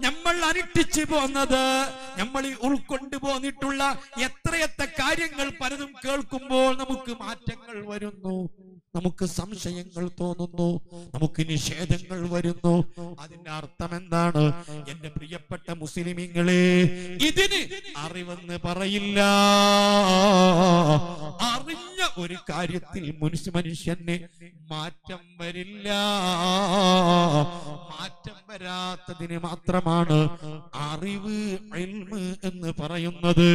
നമ്മൾ അനുഷ്ഠിച്ചു പോന്നത് നമ്മൾ ഉൾക്കൊണ്ടു പോന്നിട്ടുള്ള എത്രയെത്ര കാര്യങ്ങൾ പലതും കേൾക്കുമ്പോൾ നമുക്ക് മാറ്റങ്ങൾ വരുന്നു. നമുക്ക് സംശയങ്ങൾ തോന്നുന്നു. നമുക്ക് നിഷേധങ്ങൾ വരുന്നു. അതിന്റെ അർത്ഥം എന്താണ്? എന്റെ പ്രിയപ്പെട്ട മുസ്ലിമിങ്ങളെ ഇതിന് അറിവെന്ന് പറയില്ല. അറിഞ്ഞ ഒരു കാര്യത്തിൽ മനുഷ്യ മനുഷ്യന് മാറ്റം വരില്ല. മാറ്റം വരാത്തതിന് മാത്രമാണ് അറിവ് അൽമ് എന്ന് പറയുന്നത്.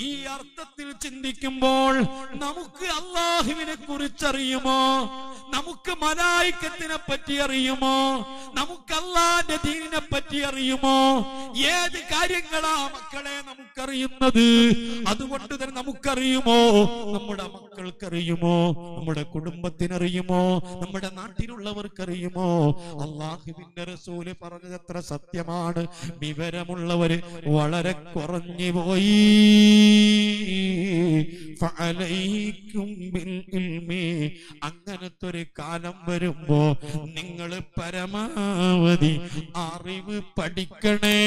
ഈ അർത്ഥത്തിൽ ചിന്തിക്കുമ്പോൾ നമുക്ക് അള്ളാഹുവിനെ കുറിച്ചറിയുമോ? നമുക്ക് മലായിക്കത്തിനെ പറ്റി അറിയുമോ? നമുക്ക് അള്ളാന്റെ ദീനിനെ പറ്റി അറിയുമോ? ഏത് കാര്യങ്ങളാ മക്കളെ നമുക്കറിയുന്നത്? അതുകൊണ്ട് തന്നെ നമുക്കറിയുമോ? നമ്മുടെ മക്കൾക്കറിയുമോ? നമ്മുടെ കുടുംബത്തിനറിയുമോ? നമ്മുടെ നാട്ടിലുള്ളവർക്കറിയുമോ? അള്ളാഹുവിന്റെ റസൂൽ പറഞ്ഞത് എത്ര സത്യമാണ്. വിവരമുള്ളവര് വളരെ കുറഞ്ഞു പോയി. അങ്ങനത്തെ ഒരു കാലം വരുമ്പോ നിങ്ങൾ പരമാവധി അറിവ് പഠിക്കണേ.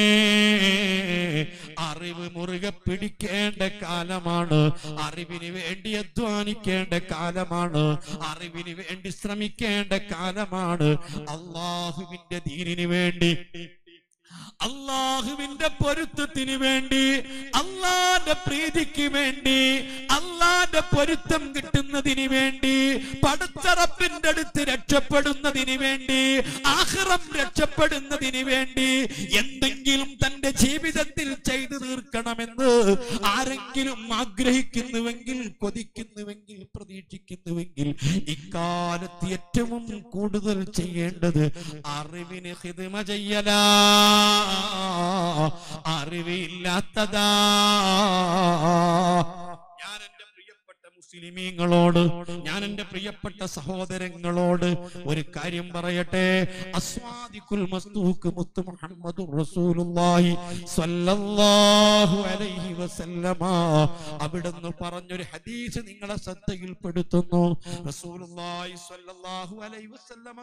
അറിവ് മുറുകെ പിടിക്കേണ്ട കാലമാണ്. അറിവിന് വേണ്ടി അധ്വാനിക്കേണ്ട കാലമാണ്. അറിവിന് വേണ്ടി ശ്രമിക്കേണ്ട കാലമാണ്. അള്ളാഹുവിന്റെ ദീനിന് വേണ്ടി അള്ളാഹുവിന്റെ പൊരുത്തത്തിന് വേണ്ടി അള്ളാന്റെ പ്രീതിക്ക് വേണ്ടി അള്ളാന്റെ പൊരുത്തം കിട്ടുന്നതിന് വേണ്ടി പടച്ചറപ്പിന്റെ അടുത്ത് രക്ഷപ്പെടുന്നതിന് വേണ്ടി ആഹ്റം രക്ഷപ്പെടുന്നതിന് വേണ്ടി എന്തെങ്കിലും തന്റെ ജീവിതത്തിൽ ചെയ്തു തീർക്കണമെന്ന് ആരെങ്കിലും ആഗ്രഹിക്കുന്നുവെങ്കിൽ കൊതിക്കുന്നുവെങ്കിൽ പ്രതീക്ഷിക്കുന്നുവെങ്കിൽ ഇക്കാലത്ത് ഏറ്റവും കൂടുതൽ ചെയ്യേണ്ടത് അറിവിന് ഹിതമ ചെയ്യലാ. അറിവില്ലാത്തതാ. മുസ്ലിമീങ്ങളോട് ഞാൻ എന്റെ പ്രിയപ്പെട്ട സഹോദരങ്ങളോട് ഒരു കാര്യം പറയട്ടെ. റസൂലുള്ളാഹി അലൈഹി വസല്ലമ. അവിടുന്ന് പറഞ്ഞൊരു ഹദീസ് നിങ്ങളെ ശ്രദ്ധയിൽപ്പെടുത്തുന്നു. റസൂലുള്ളാഹി സ്വല്ലല്ലാഹു അലൈഹി വസല്ലമ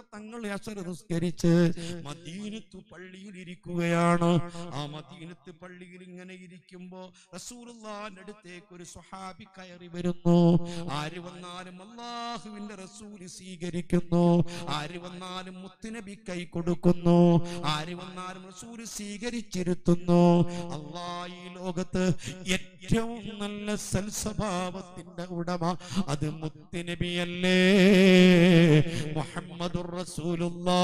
മദീനത്തു പള്ളിയിൽ ഇരിക്കുകയാണ് ആ മദീനത്ത് പള്ളിയിൽ ഇങ്ങനെ ഇരിക്കുമ്പോ റസൂലുള്ളാഹിന്റെ അടുത്തേക്ക് ഒരു സ്വഹാബി കയറി വരുന്നു. ആര് വന്നാലും അള്ളാഹുവിന്റെ റസൂൽ സ്വീകരിക്കുന്നു. ആര് വന്നാലും മുത്തുനബി കൈ കൊടുക്കുന്നു. ആര് വന്നാലും റസൂൽ സ്വീകരിച്ചിരുത്തുന്നു. അള്ളാ ഈ ലോകത്ത് ഏറ്റവും നല്ല സൽസ്വഭാവത്തിന്റെ ഉടമ അത് മുത്തുനബിയല്ലേ. മുഹമ്മദുർ റസൂലുള്ളാഹ്.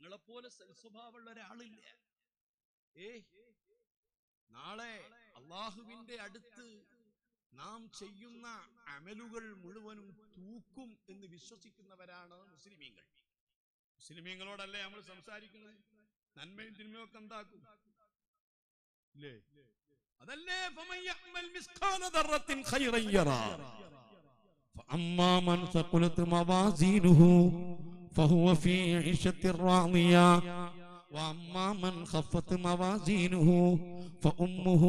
നിങ്ങളെ പോലെ സൽസ്വഭാവമുള്ള ഒരാളില്ല? ഏ നാളെ അള്ളാഹുവിന്റെ അടുത്ത് നാം ചെയ്യുന്ന അമലുകൾ മുഴുവനും തൂക്കും എന്ന് വിശ്വസിക്കുന്നവരാണ് മുസ്ലിമീങ്ങൾ മുസ്ലിമീങ്ങളോടല്ലേ നമ്മൾ സംസാരിക്കുന്നത് നന്മയും തിന്മയും ഒക്കെ എന്താക്കും ഇല്ലേ അതല്ലേ فمن يعمل مثقال ذرة خيرا يرى فأما من ثقلت موازينه فهو في عيشة راضية وأما من خفت موازينه فأمه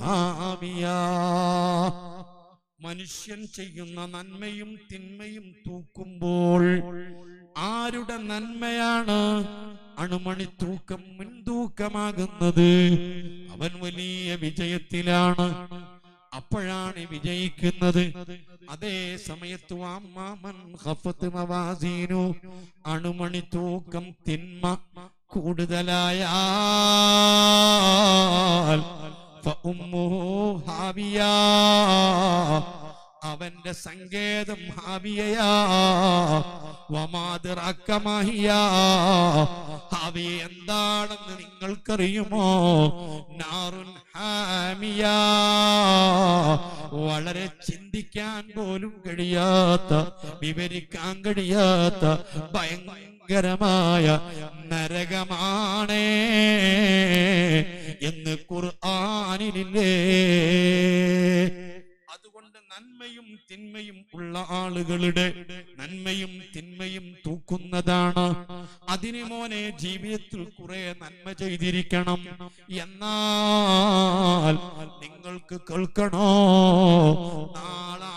هاوية മനുഷ്യൻ ചെയ്യുന്ന നന്മയും തിന്മയും തൂക്കുമ്പോൾ ആരുടെ നന്മയാണ് അണുമണി തൂക്കം മുൻതൂക്കമാകുന്നത് അവൻ വലിയ വിജയത്തിലാണ് അപ്പോഴാണ് വിജയിക്കുന്നത് അതേ സമയത്ത് വാമ്മാമൻ ഖഫത്ത് മവാസീനു അണുമണി തൂക്കം തിന്മ കൂടുതലായാൽ ഫഉമ്മുഹു ഹാവിയാ അവന്റെ സങ്കേതം ഹാവിയയാ. ഹാവിയ എന്താണെന്ന് നിങ്ങൾക്കറിയുമോ? നാറുൻ ഹാമിയാ. വളരെ ചിന്തിക്കാൻ പോലും കഴിയാത്ത വിവരിക്കാൻ കഴിയാത്ത ഭയങ്കരമായ നരകമാണേ എന്ന് ഖുർആനിലില്ലേ? നന്മയും തിന്മയും ഉള്ള ആളുകളുടെ നന്മയും തിന്മയും തൂക്കുന്നതാണ്. അതിന് മോനെ ജീവിതത്തിൽ കുറെ നന്മ ചെയ്തിരിക്കണം. എന്നാൽ നിങ്ങൾക്ക് കേൾക്കണോ? നാളെ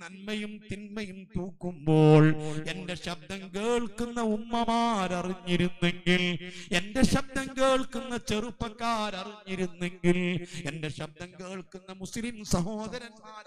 നന്മയും തിന്മയും തൂക്കുമ്പോൾ എന്റെ ശബ്ദം കേൾക്കുന്ന ഉമ്മമാരറിഞ്ഞിരുന്നെങ്കിൽ എന്റെ ശബ്ദം കേൾക്കുന്ന ചെറുപ്പക്കാരറിഞ്ഞിരുന്നെങ്കിൽ എന്റെ ശബ്ദം കേൾക്കുന്ന മുസ്ലിം സഹോദരന്മാർ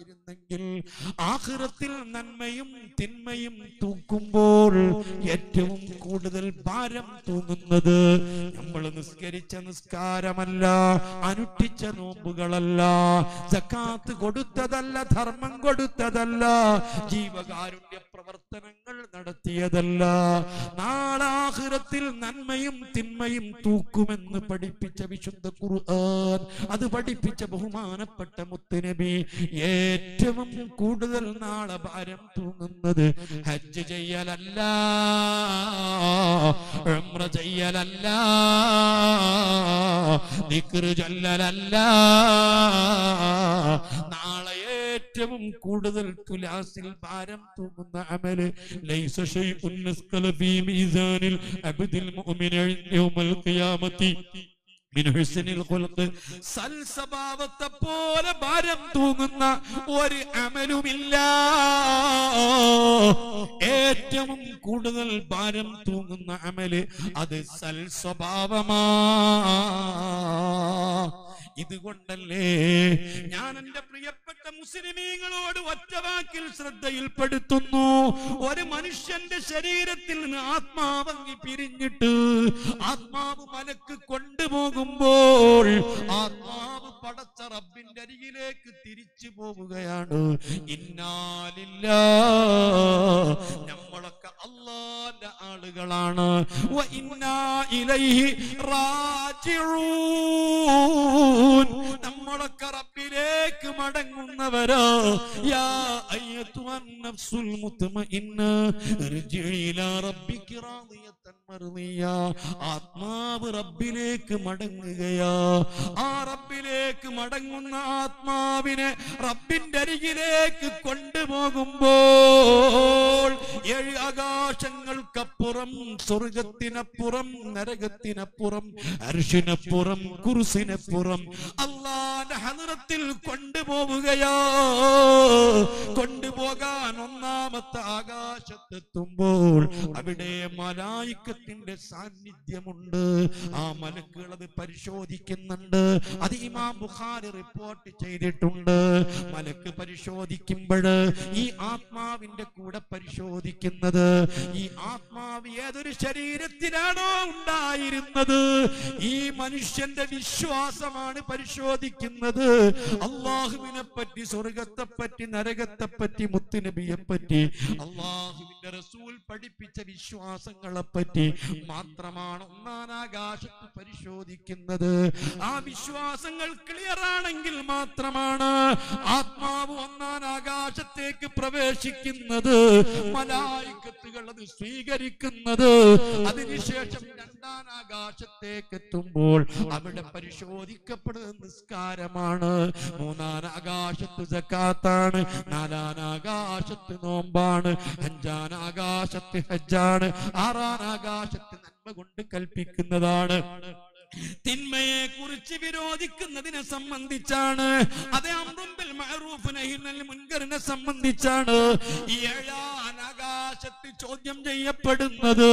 അറിഞ്ഞിരുന്നെങ്കിൽ ആഹ്റത്തിൽ നന്മയും തിന്മയും തൂക്കുമ്പോൾ ഏറ്റവും കൂടുതൽ ഭാരം തൂങ്ങുന്നത് നമ്മൾ നിസ്കരിച്ച നിസ്കാരമല്ല അനുഷ്ഠിച്ച നോമ്പുകളല്ല സക്കാത്ത് കൊടുത്തതല്ല ധർമ്മം കൊടുത്തതല്ല ജീവകാരുണ്യ പ്രവർത്തനങ്ങൾ നടത്തിയതല്ല. നാളാഹൃത്തിൽ നന്മയും തിന്മയും തൂക്കുമെന്ന് പഠിപ്പിച്ച വിശുദ്ധ ഖുർആൻ അത് പഠിപ്പിച്ച ബഹുമാനപ്പെട്ട മുത്തുനബി ഏറ്റവും കൂടുതൽ നാളെ ഭാരം തൂങ്ങുന്നത് ഹജ്ജ് ചെയ്യലല്ല ഉംറ ചെയ്യലല്ല ദിക്റ് ചൊല്ലലല്ല. നാളെ ഏറ്റവും കൂടുതൽ തുലാസിൽ ഭാരം തൂങ്ങുന്ന അമൽ ലൈസ ശൈഉൻ അസ്കല ഫീ മീസാനിൽ അബ്ദിൽ മുഅ്മിന യൗമൽ ഖിയാമത്തി. സൽസ്വഭാവത്തെ പോലെ ഭാരം തൂങ്ങുന്ന ഒരു അമലുമില്ല. ഏറ്റവും കൂടുതൽ ഭാരം തൂങ്ങുന്ന അമൽ അത് സൽ സ്വഭാവമാ ഇതുകൊണ്ടല്ലേ ഞാൻ എന്റെ പ്രിയപ്പെട്ട മുസ്ലിമീങ്ങളോട് ഒറ്റവാക്കിൽ ശ്രദ്ധയിൽപ്പെടുത്തുന്നു. ഒരു മനുഷ്യന്റെ ശരീരത്തിൽ നിന്ന് ആത്മാവങ്ങി പിരിഞ്ഞിട്ട് ആത്മാവ് മലക്ക് കൊണ്ടുപോകുമ്പോൾ ആത്മാവ് പടച്ച റബ്ബിന്റെ അരികിലേക്ക് തിരിച്ചു പോവുകയാണ്. ഇന്നാലില്ല നമ്മളൊക്കെ അള്ളാന്റെ ആളുകളാണ്. ഇന്നാ ഇലൈഹി റാജിഊൻ. നമ്മളൊക്കെ റബ്ബിലേക്ക് മടങ്ങുന്നവരോ. യാ അയ്യത്തുവൻ നഫ്സുൽ ഇലാ റബ്ബിക മർദിയ ആത്മാവ് റബ്ബിലേക്ക് മടങ്ങുകയാ. ആ റബ്ബിലേക്ക് മടങ്ങുന്ന ആത്മാവിനെ റബ്ബിന്റെ അരികിലേക്ക് കൊണ്ടുപോകുമ്പോൾ ഏഴ് ആകാശങ്ങൾക്കപ്പുറം സ്വർഗത്തിനപ്പുറം നരകത്തിനപ്പുറം അർഷിനപ്പുറം കുറുസിനപ്പുറം അള്ളാന്റെ ഹദറത്തിൽ കൊണ്ടുപോവുകയാ. കൊണ്ടുപോകാൻ ഒന്നാമത്തെ ആകാശത്തെത്തുമ്പോൾ അവിടെ മലായിക്കത്തിന്റെ സാന്നിധ്യമുണ്ട്. ആ മലക്കുകൾ അത് പരിശോധിക്കുന്നുണ്ട്. അത് ഇമാം ബുഖാരി റിപ്പോർട്ട് ചെയ്തിട്ടുണ്ട്. മലക്ക് പരിശോധിക്കുമ്പോൾ ഈ ആത്മാവിന്റെ കൂടെ പരിശോധിക്കുന്നത് ഈ ആത്മാവ് ഏതൊരു ശരീരത്തിലാണോ ഉണ്ടായിരുന്നത്? ഈ മനുഷ്യന്റെ വിശ്വാസമാണ് പരിശോധിക്കുന്നത്. അള്ളാഹുവിനെ പറ്റി സ്വർഗത്തെ പറ്റി നരകത്തെ പറ്റി മുത്തുനബിയെ പറ്റി അള്ളാഹുവിന്റെ റസൂൽ പഠിപ്പിച്ച വിശ്വാസങ്ങളെ പറ്റി മാത്രമാണ് ഒന്നാം ആകാശത്ത് പരിശോധിക്കുന്നത്. ആ വിശ്വാസങ്ങൾ ക്ലിയർ ആണെങ്കിൽ മാത്രമാണ് ആത്മാവ് ഒന്നാം ആകാശത്തേക്ക് പ്രവേശിക്കുന്നത്. മലായിക്കത്തുകൾ അത് സ്വീകരിക്കുന്നത്. അതിനുശേഷം രണ്ടാം ആകാശത്തേക്ക് എത്തുമ്പോൾ അവിടെ പരിശോധിക്കപ്പെടുന്ന നിസ്കാരമാണ്. മൂന്നാം ആകാശത്ത് സക്കാത്താണ്. നാലാം ആകാശത്ത് നോമ്പാണ്. അഞ്ചാം ആകാശത്ത് ഹജ്ജാണ്. ആറാം ആകാശത്ത് നന്മ കൊണ്ട് കൽപ്പിക്കുന്നതാണ്. തിന്മയെ കുറിച്ച് വിരോധിക്കുന്നതിനെ സംബന്ധിച്ചാണ്. അതേ അമ്രുമ്പിൽ മുൻകറിനെ സംബന്ധിച്ചാണ് ഈ ചോദ്യം ചെയ്യപ്പെടുന്നത്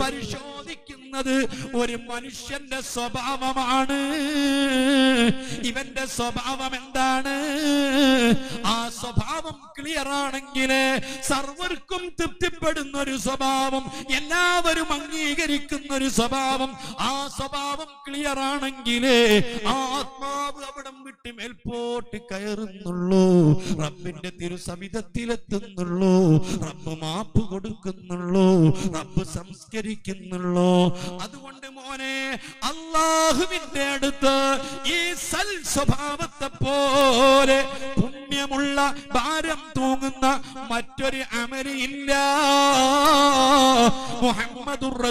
പരിശോധിക്കുന്നത് ഒരു മനുഷ്യന്റെ സ്വഭാവമാണ്. ഇവന്റെ സ്വഭാവം എന്താണ്? ആ സ്വഭാവം ക്ലിയർ ആണെങ്കിൽ സർവർക്കും തൃപ്തിപ്പെടുന്ന ഒരു സ്വഭാവം എല്ലാവരും അംഗീകരിക്കുന്ന ഒരു സ്വഭാവം. ആ സ്വഭാവം ക്ലിയർ ആണെങ്കിലേ ആത്മാവ് അവിടം വിട്ട് മേൽപോട്ട് കയറുന്നുള്ളൂ. റബ്ബിന്റെ തിരുസമിതത്തിലെത്തുന്നുള്ളൂ റബ്ബ് മാപ്പ് കൊടുക്കുന്നുള്ളൂ. റബ്ബ് സംസ്കരിക്കുന്നുള്ളൂ. അതുകൊണ്ട് മോനെ അള്ളാഹുവിന്റെ അടുത്ത് ഈ സൽ സ്വഭാവത്തെ പോലെ പുണ്യമുള്ള ഭാരം തൂങ്ങുന്ന മറ്റൊരു അമരി ഇല്ല. മുഹമ്മദുർ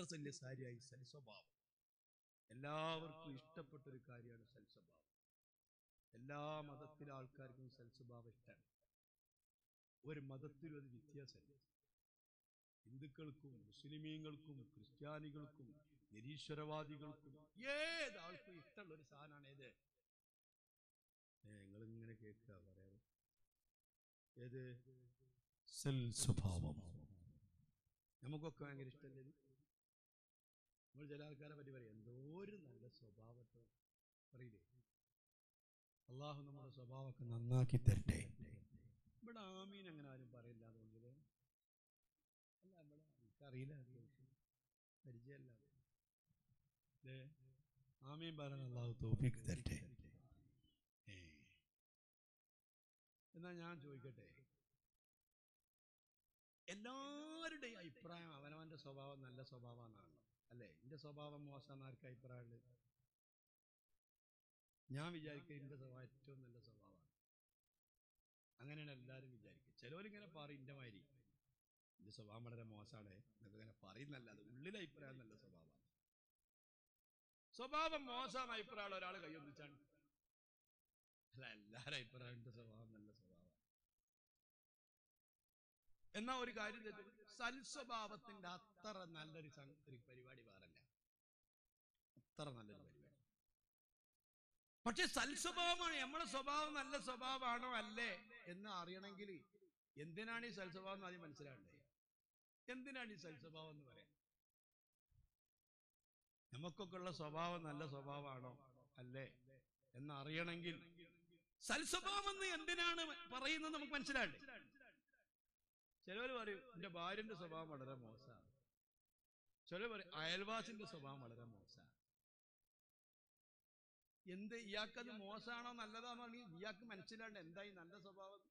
റസൂലുള്ളാഹ് സൽസ്വഭാവം? എല്ലാവർക്കും ഇഷ്ടപ്പെട്ട ഒരു കാര്യമാണ് സൽസ്വഭാവം. എല്ലാ മതത്തിലെ ആൾക്കാർക്കും സൽസ്വഭാവം ഇഷ്ടമാണ്. ഒരു മതത്തിലും അത് വ്യത്യാസമില്ല. ഹിന്ദുക്കൾക്കും മുസ്ലിമീങ്ങൾക്കും ക്രിസ്ത്യാനികൾക്കും നിരീശ്വരവാദികൾക്കും ഏതാൾക്കും ഇഷ്ടമുള്ള ഒരു സാധനമാണ് ഏത്? നിങ്ങൾ ഇങ്ങനെ കേൾക്കുക പറയാം ഏത്? സൽ സ്വഭാവം നമുക്കൊക്കെ ഭയങ്കര ഇഷ്ടമല്ലേ? നമ്മൾ ചില ആൾക്കാരെ പറ്റി പറയും. എന്തോ ഒരു നല്ല സ്വഭാവത്തെ പറയില്ലേ? അള്ളാഹു നമ്മുടെ സ്വഭാവമൊക്കെ നന്നാക്കി തരട്ടെ. ഇവിടെ ആമീൻ അങ്ങനെ ആരും പറയില്ല അതുകൊണ്ട് അല്ല ഇവിടെ എനിക്കറിയില്ല പരിചയമല്ല ആമീൻ പറയാൻ അള്ളാഹു തോഫിക്ക് തരട്ടെ. എന്നാ ഞാൻ ചോദിക്കട്ടെ? എല്ലാവരുടെയും അഭിപ്രായം അവനവന്റെ സ്വഭാവം നല്ല സ്വഭാവമാണല്ലോ അല്ലേ? എന്റെ സ്വഭാവം മോശമാണ് അഭിപ്രായമുള്ളത് ഞാൻ വിചാരിക്കുക എന്റെ സ്വഭാവം ഏറ്റവും നല്ല സ്വഭാവമാണ്. അങ്ങനെയാണ് എല്ലാവരും വിചാരിക്കുക. ചിലവരിങ്ങനെ പറയും എന്റെ മാതിരി. എന്റെ സ്വഭാവം വളരെ മോശമാണ് എന്നൊക്കെ ഇങ്ങനെ പറയുന്നല്ലാതെ ഉള്ളിലെ അഭിപ്രായം നല്ല സ്വഭാവമാണ്. സ്വഭാവം മോശം അഭിപ്രായമുള്ള ഒരാൾ കൈയൊന്നിച്ചാണ്. അല്ല എല്ലാവരും അഭിപ്രായം എന്റെ സ്വഭാവം നല്ല സ്വഭാവമാണ് എന്നാ ഒരു കാര്യം സൽസ്വഭാവത്തിന്റെ അത്ര നല്ലൊരു പരിപാടി വേറല്ല. അത്ര നല്ലൊരു പരിപാടി. പക്ഷെ സൽസ്വഭാവമാണ്. നമ്മളെ സ്വഭാവം നല്ല സ്വഭാവമാണോ അല്ലേ എന്ന് അറിയണമെങ്കിൽ എന്തിനാണ് ഈ സൽസ്വഭാവം എന്ന് ആദ്യം മനസ്സിലാകണ്ടേ? എന്തിനാണ് ഈ സൽസ്വഭാവം എന്ന് പറയാൻ? നമുക്കൊക്കെ ഉള്ള സ്വഭാവം നല്ല സ്വഭാവമാണോ അല്ലേ എന്ന് അറിയണമെങ്കിൽ സൽസ്വഭാവം എന്ന് എന്തിനാണ് പറയുന്നത് നമുക്ക് മനസ്സിലാകണ്ടേ? ചിലവർ പറയും എന്റെ ഭാര്യന്റെ സ്വഭാവം വളരെ മോശമാണ്. ചിലർ പറയും അയൽവാസിന്റെ സ്വഭാവം വളരെ മോശമാണ്. എന്ത് ഇയാൾക്കത് മോശമാണോ നല്ലതാണോ അല്ലെങ്കിൽ ഇയാൾക്ക് മനസ്സിലാണ്ട് എന്തായി നല്ല സ്വഭാവം?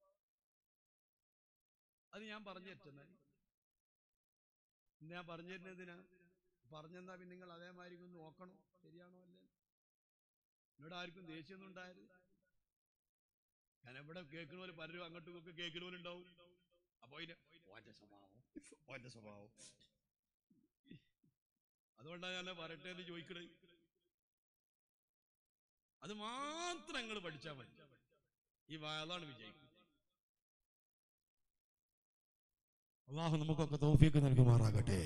അത് ഞാൻ പറഞ്ഞു തരുന്നത്. ഞാൻ പറഞ്ഞു തരുന്നതിനാ പറഞ്ഞെന്നാ പിന്നെ നിങ്ങൾ അതേമാതിരി ഒന്ന് നോക്കണം? ശരിയാണോ അല്ലേ? എന്നോട് ആർക്കും ദേഷ്യമൊന്നും ഉണ്ടായത് ഞാൻ എവിടെ കേൾക്കണ പോലെ പലരും അങ്ങോട്ടും ഒക്കെ കേൾക്കുന്ന പോലെ ഉണ്ടാവും. അപ്പൊ അതിന് ഓന്റെ സ്വഭാവം. ഓന്റെ സ്വഭാവം. അതുകൊണ്ടാണ് ഞാൻ വരട്ടെ എന്ന് ചോദിക്കണേ. അത് മാത്രം നിങ്ങൾ പഠിച്ചാൽ മതി. ഈ വാതാണ് വിജയിക്കുന്നത് അള്ളാഹു നമുക്കൊക്കെ തോഫിയൊക്കെ നൽകുമാറാകട്ടെ.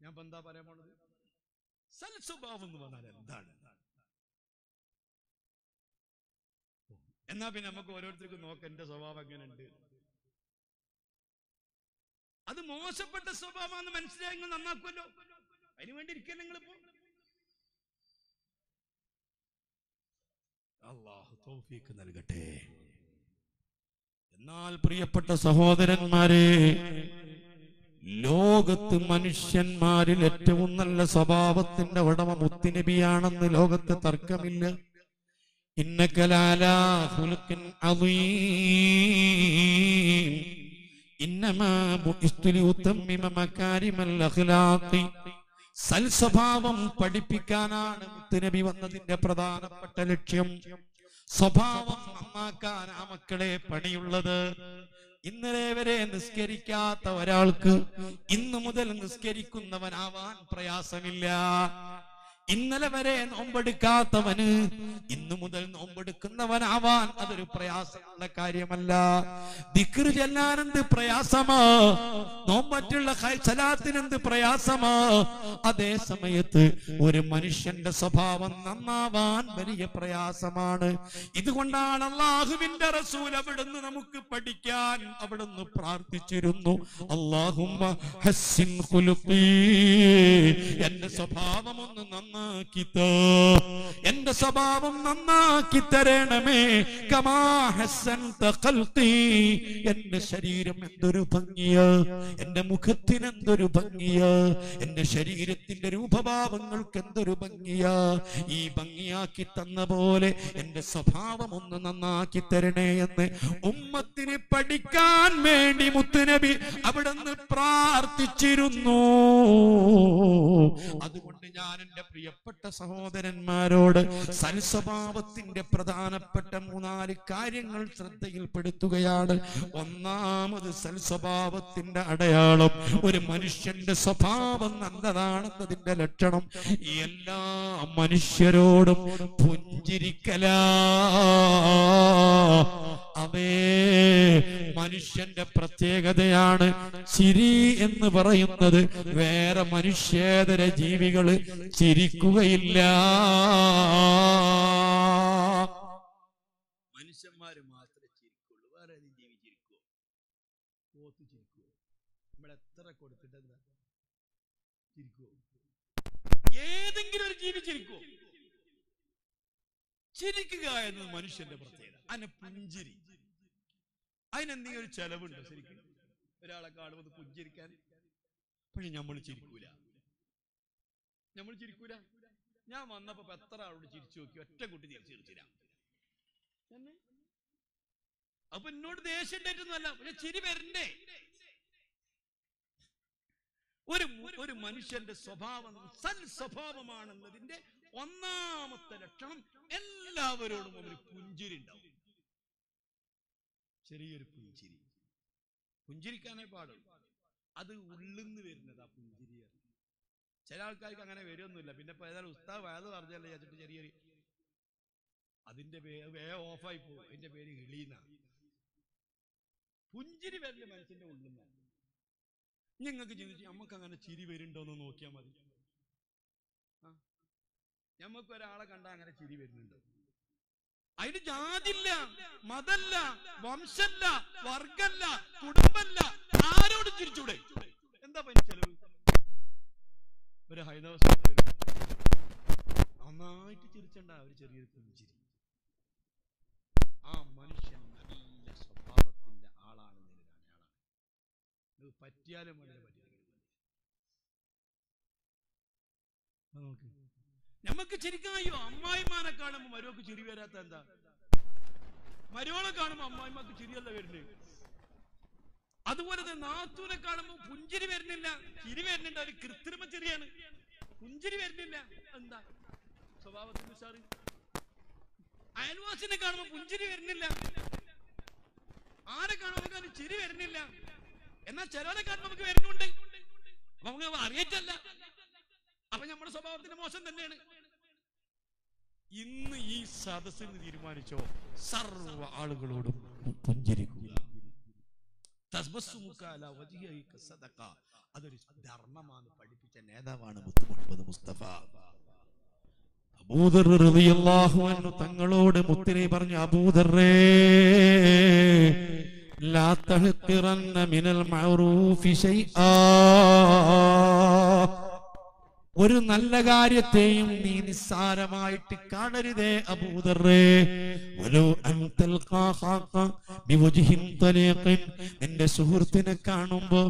ഞാൻ ഇപ്പൊ എന്താ പറയാൻ പോണത്? സൽസ്വഭാവം എന്ന് പറഞ്ഞാൽ എന്താണ്? എന്നാ പിന്നെ നമുക്ക് ഓരോരുത്തർക്കും നോക്കാം എന്റെ സ്വഭാവം എങ്ങനെയുണ്ട്. അത് മോശപ്പെട്ട സ്വഭാവമാണെന്ന് മനസ്സിലായെങ്കിൽ നന്നാക്കുമല്ലോ. അതിന് വേണ്ടി ഇരിക്കാൻ നിങ്ങളിപ്പോ അള്ളാഹു തൗഫീക്ക് നൽകട്ടെ. എന്നാൽ പ്രിയപ്പെട്ട സഹോദരന്മാരെ ലോകത്ത് മനുഷ്യന്മാരിൽ ഏറ്റവും നല്ല സ്വഭാവത്തിന്റെ ഉടമ മുത്തുനബിയാണെന്ന് ലോകത്ത് തർക്കമില്ല. ഇന്നകലാലാ ഖുലുഖിൻ സൽസ്വഭാവം പഠിപ്പിക്കാനാണ് മുത്തുനബി വന്നതിന്റെ പ്രധാനപ്പെട്ട ലക്ഷ്യം. സ്വഭാവം നന്നാക്കാൻ ആ മക്കളെ പണിയുള്ളത്. ഇന്നലെ വരെ നിസ്കരിക്കാത്ത ഒരാൾക്ക് ഇന്നു മുതൽ നിസ്കരിക്കുന്നവനാവാൻ പ്രയാസമില്ല. ഇന്നലെ വരെ നോമ്പെടുക്കാത്തവന് ഇന്നു മുതൽ നോമ്പെടുക്കുന്നവനാവാൻ അതൊരു പ്രയാസമുള്ള കാര്യമല്ല. ദിക്റ് ചെല്ലാനെന്ത് പ്രയാസമാ? നോമ്പറ്റുള്ള സലാത്തിന് എന്ത് പ്രയാസമാ? അതേ സമയത്ത് ഒരു മനുഷ്യന്റെ സ്വഭാവം നന്നാവാൻ വലിയ പ്രയാസമാണ്. ഇതുകൊണ്ടാണ് അള്ളാഹുവിന്റെ റസൂൽ അവിടുന്ന് നമുക്ക് പഠിക്കാൻ അവിടുന്ന് പ്രാർത്ഥിച്ചിരുന്നു. അള്ളാഹുമ്മ എന്റെ സ്വഭാവം ഒന്ന് നന്നാക്കി എന്റെ സ്വഭാവം നന്നാക്കി തരണമേ കമാ ഹസ്സൻത ഖൽഖീ. എന്റെ ശരീരം എന്തൊരു ഭംഗിയ. എന്റെ മുഖത്തിന് എന്തൊരു ഭംഗിയ. എന്റെ ശരീരത്തിന്റെ രൂപഭാവങ്ങൾക്ക് എന്തൊരു ഭംഗിയ. ഈ ഭംഗിയാക്കി തന്ന പോലെ എന്റെ സ്വഭാവം ഒന്ന് നന്നാക്കി തരണേ എന്ന് ഉമ്മത്തിന് പഠിക്കാൻ വേണ്ടി മുത്തുനബി അവിടെ നിന്ന് പ്രാർത്ഥിച്ചിരുന്നു. അതുകൊണ്ട് ഞാൻ എന്റെ പ്രിയപ്പെട്ട സഹോദരന്മാരോട് സൽസ്വഭാവത്തിന്റെ പ്രധാനപ്പെട്ട മൂന്നാൽ കാര്യങ്ങൾ ശ്രദ്ധയിൽപ്പെടുത്തുകയാണ്. ഒന്നാമത് സൽസ്വഭാവത്തിന്റെ അടയാളം ഒരു മനുഷ്യന്റെ സ്വഭാവം നല്ലതാണെന്നതിന്റെ ലക്ഷണം. എല്ലാ മനുഷ്യരോടും പുഞ്ചിരിക്കലാ. അതേ മനുഷ്യന്റെ പ്രത്യേകതയാണ് ചിരി എന്ന് പറയുന്നത്. വേറെ മനുഷ്യേതര ജീവികൾ ചിരിക്കുകയില്ല. മനുഷ്യന്മാര് മാത്രമേ ചിരിക്കുള്ളൂ. വേറെ ജീവി ചിരിക്കുവോ? പോത്ത് ചിരിക്കുമോ നമ്മൾ എത്ര കൊടുത്തിട്ടെന്താ? ചിരിക്കുമോ ഏതെങ്കിലും ഒരു ജീവി ചിരിക്കുവോ? ചിരിക്കുക എന്നത് മനുഷ്യന്റെ പ്രത്യേകത. അതിന് പുഞ്ചിരി. അതിനെന്തെങ്കിലും ഒരു ചെലവുണ്ട് ശരിക്കും? ഒരാളെ കാണുമ്പോൾ പുഞ്ചിരിക്കാൻ? പക്ഷെ നമ്മൾ ചിരിക്കൂല. നമ്മൾ ചിരിക്കൂല? ഞാൻ വന്നപ്പോ എത്ര ആളോട് ചിരിച്ചു നോക്കി? ഒറ്റ കുട്ടി ചിരിച്ചു ചിരിച്ചില്ല? അപ്പൊ എന്നോട് ദേഷ്യം ഉണ്ടായിട്ടൊന്നുമല്ല. പക്ഷെ ചിരി വരണ്ടേ? ഒരു ഒരു മനുഷ്യന്റെ സ്വഭാവം സൽ സ്വഭാവമാണെന്നതിന്റെ ഒന്നാമത്തെ ലക്ഷണം എല്ലാവരോടും ഒരു പുഞ്ചിരി ഉണ്ടാവും. ചെറിയൊരു പുഞ്ചിരി. പുഞ്ചിരിക്കാനേ പാടുള്ളൂ. അത് ഉള്ളിന്ന് വരുന്നത് ആ പുഞ്ചിരി. ചില ആൾക്കാർക്ക് അങ്ങനെ വരുമൊന്നുമില്ല പിന്നെ ഏതായാലും ഉസ്താവ് വയത് പറഞ്ഞല്ലേ ചേച്ചിട്ട് ചെറിയൊരു അതിന്റെ പേ- വേ ഓഫായി പോകും അതിന്റെ പേര് ഇളീന പുഞ്ചിരി വരുന്ന മനസ്സിന്റെ ഉള്ളിൽ നിന്നാണ് നിങ്ങൾക്ക് ചിന്തിച്ച് നമുക്ക് അങ്ങനെ ചിരി വരുന്നുണ്ടോ എന്ന് നോക്കിയാൽ മതി. ആ? നമുക്ക് ഒരാളെ കണ്ടാൽ അങ്ങനെ ചിരി വരുന്നുണ്ടോ? അതിന് ജാതില്ല മതല്ല വംശല്ല വർഗല്ല കുടുംബല്ല ആരോട് ചിരിച്ചൂടെ. എന്താ പനി ചെലവ്? ഒരു ഹൈന്ദവ നന്നായിട്ട് ചിരിച്ചണ്ട ഒരു ചെറിയൊരു പുഞ്ചിരി. ആ മനുഷ്യൻ നല്ല സ്വഭാവത്തിന്റെ ആളാണെന്നതിന് അടയാളാണ് ഇത് പറ്റിയാലും വളരെ പറ്റിയാലും നോക്ക്. നമുക്ക് ശരിക്കും അയ്യോ അമ്മായിമാനെ കാണുമ്പോ മരുവക്ക് ചിരി വരാത്ത എന്താ? മരുവളെ കാണുമ്പോ അമ്മായിമാക്ക് ചിരിയല്ല വരുന്നത് അതുപോലെ തന്നെ നാത്തൂനെ കാണുമ്പോ പുഞ്ചിരി വരുന്നില്ല ചിരി വരുന്നുണ്ട് ഒരു കൃത്രിമ ചിരിയാണ്. പുഞ്ചിരി വരുന്നില്ല എന്താ? സ്വഭാവത്തിന് സാറ് അയൽവാസിനെ കാണുമ്പോ പുഞ്ചിരി വരുന്നില്ല. ആരെ കാണുമ്പോ ചിരി വരുന്നില്ല. എന്നാൽ ചിലരെ കാണുമ്പോ നമുക്ക് വരുന്നുണ്ട്. നമുക്ക് അറിയിട്ടല്ല അപ്പൊ നമ്മുടെ സ്വഭാവത്തിന്റെ മോശം തന്നെയാണ്. ഇന്ന് ഈ സദസ്സിന് തീരുമാനിച്ചോ സർവ ആളുകളോടും പുഞ്ചിരിക്കുക. അതൊരു ധർമ്മമാണ് പഠിപ്പിച്ച നേതാവാണ് മുസ്തഫ. അബൂദർ തങ്ങളോട് മുത്തിനെ പറഞ്ഞു അബൂദറേ ലാ മിനൽ മഅറൂഫി ശൈആ. ഒരു നല്ല കാര്യത്തെയും നീ നിസ്സാരമായിട്ട് കാണരുതേ അബൂദറേ. നിന്റെ സുഹൃത്തിനെ കാണുമ്പോ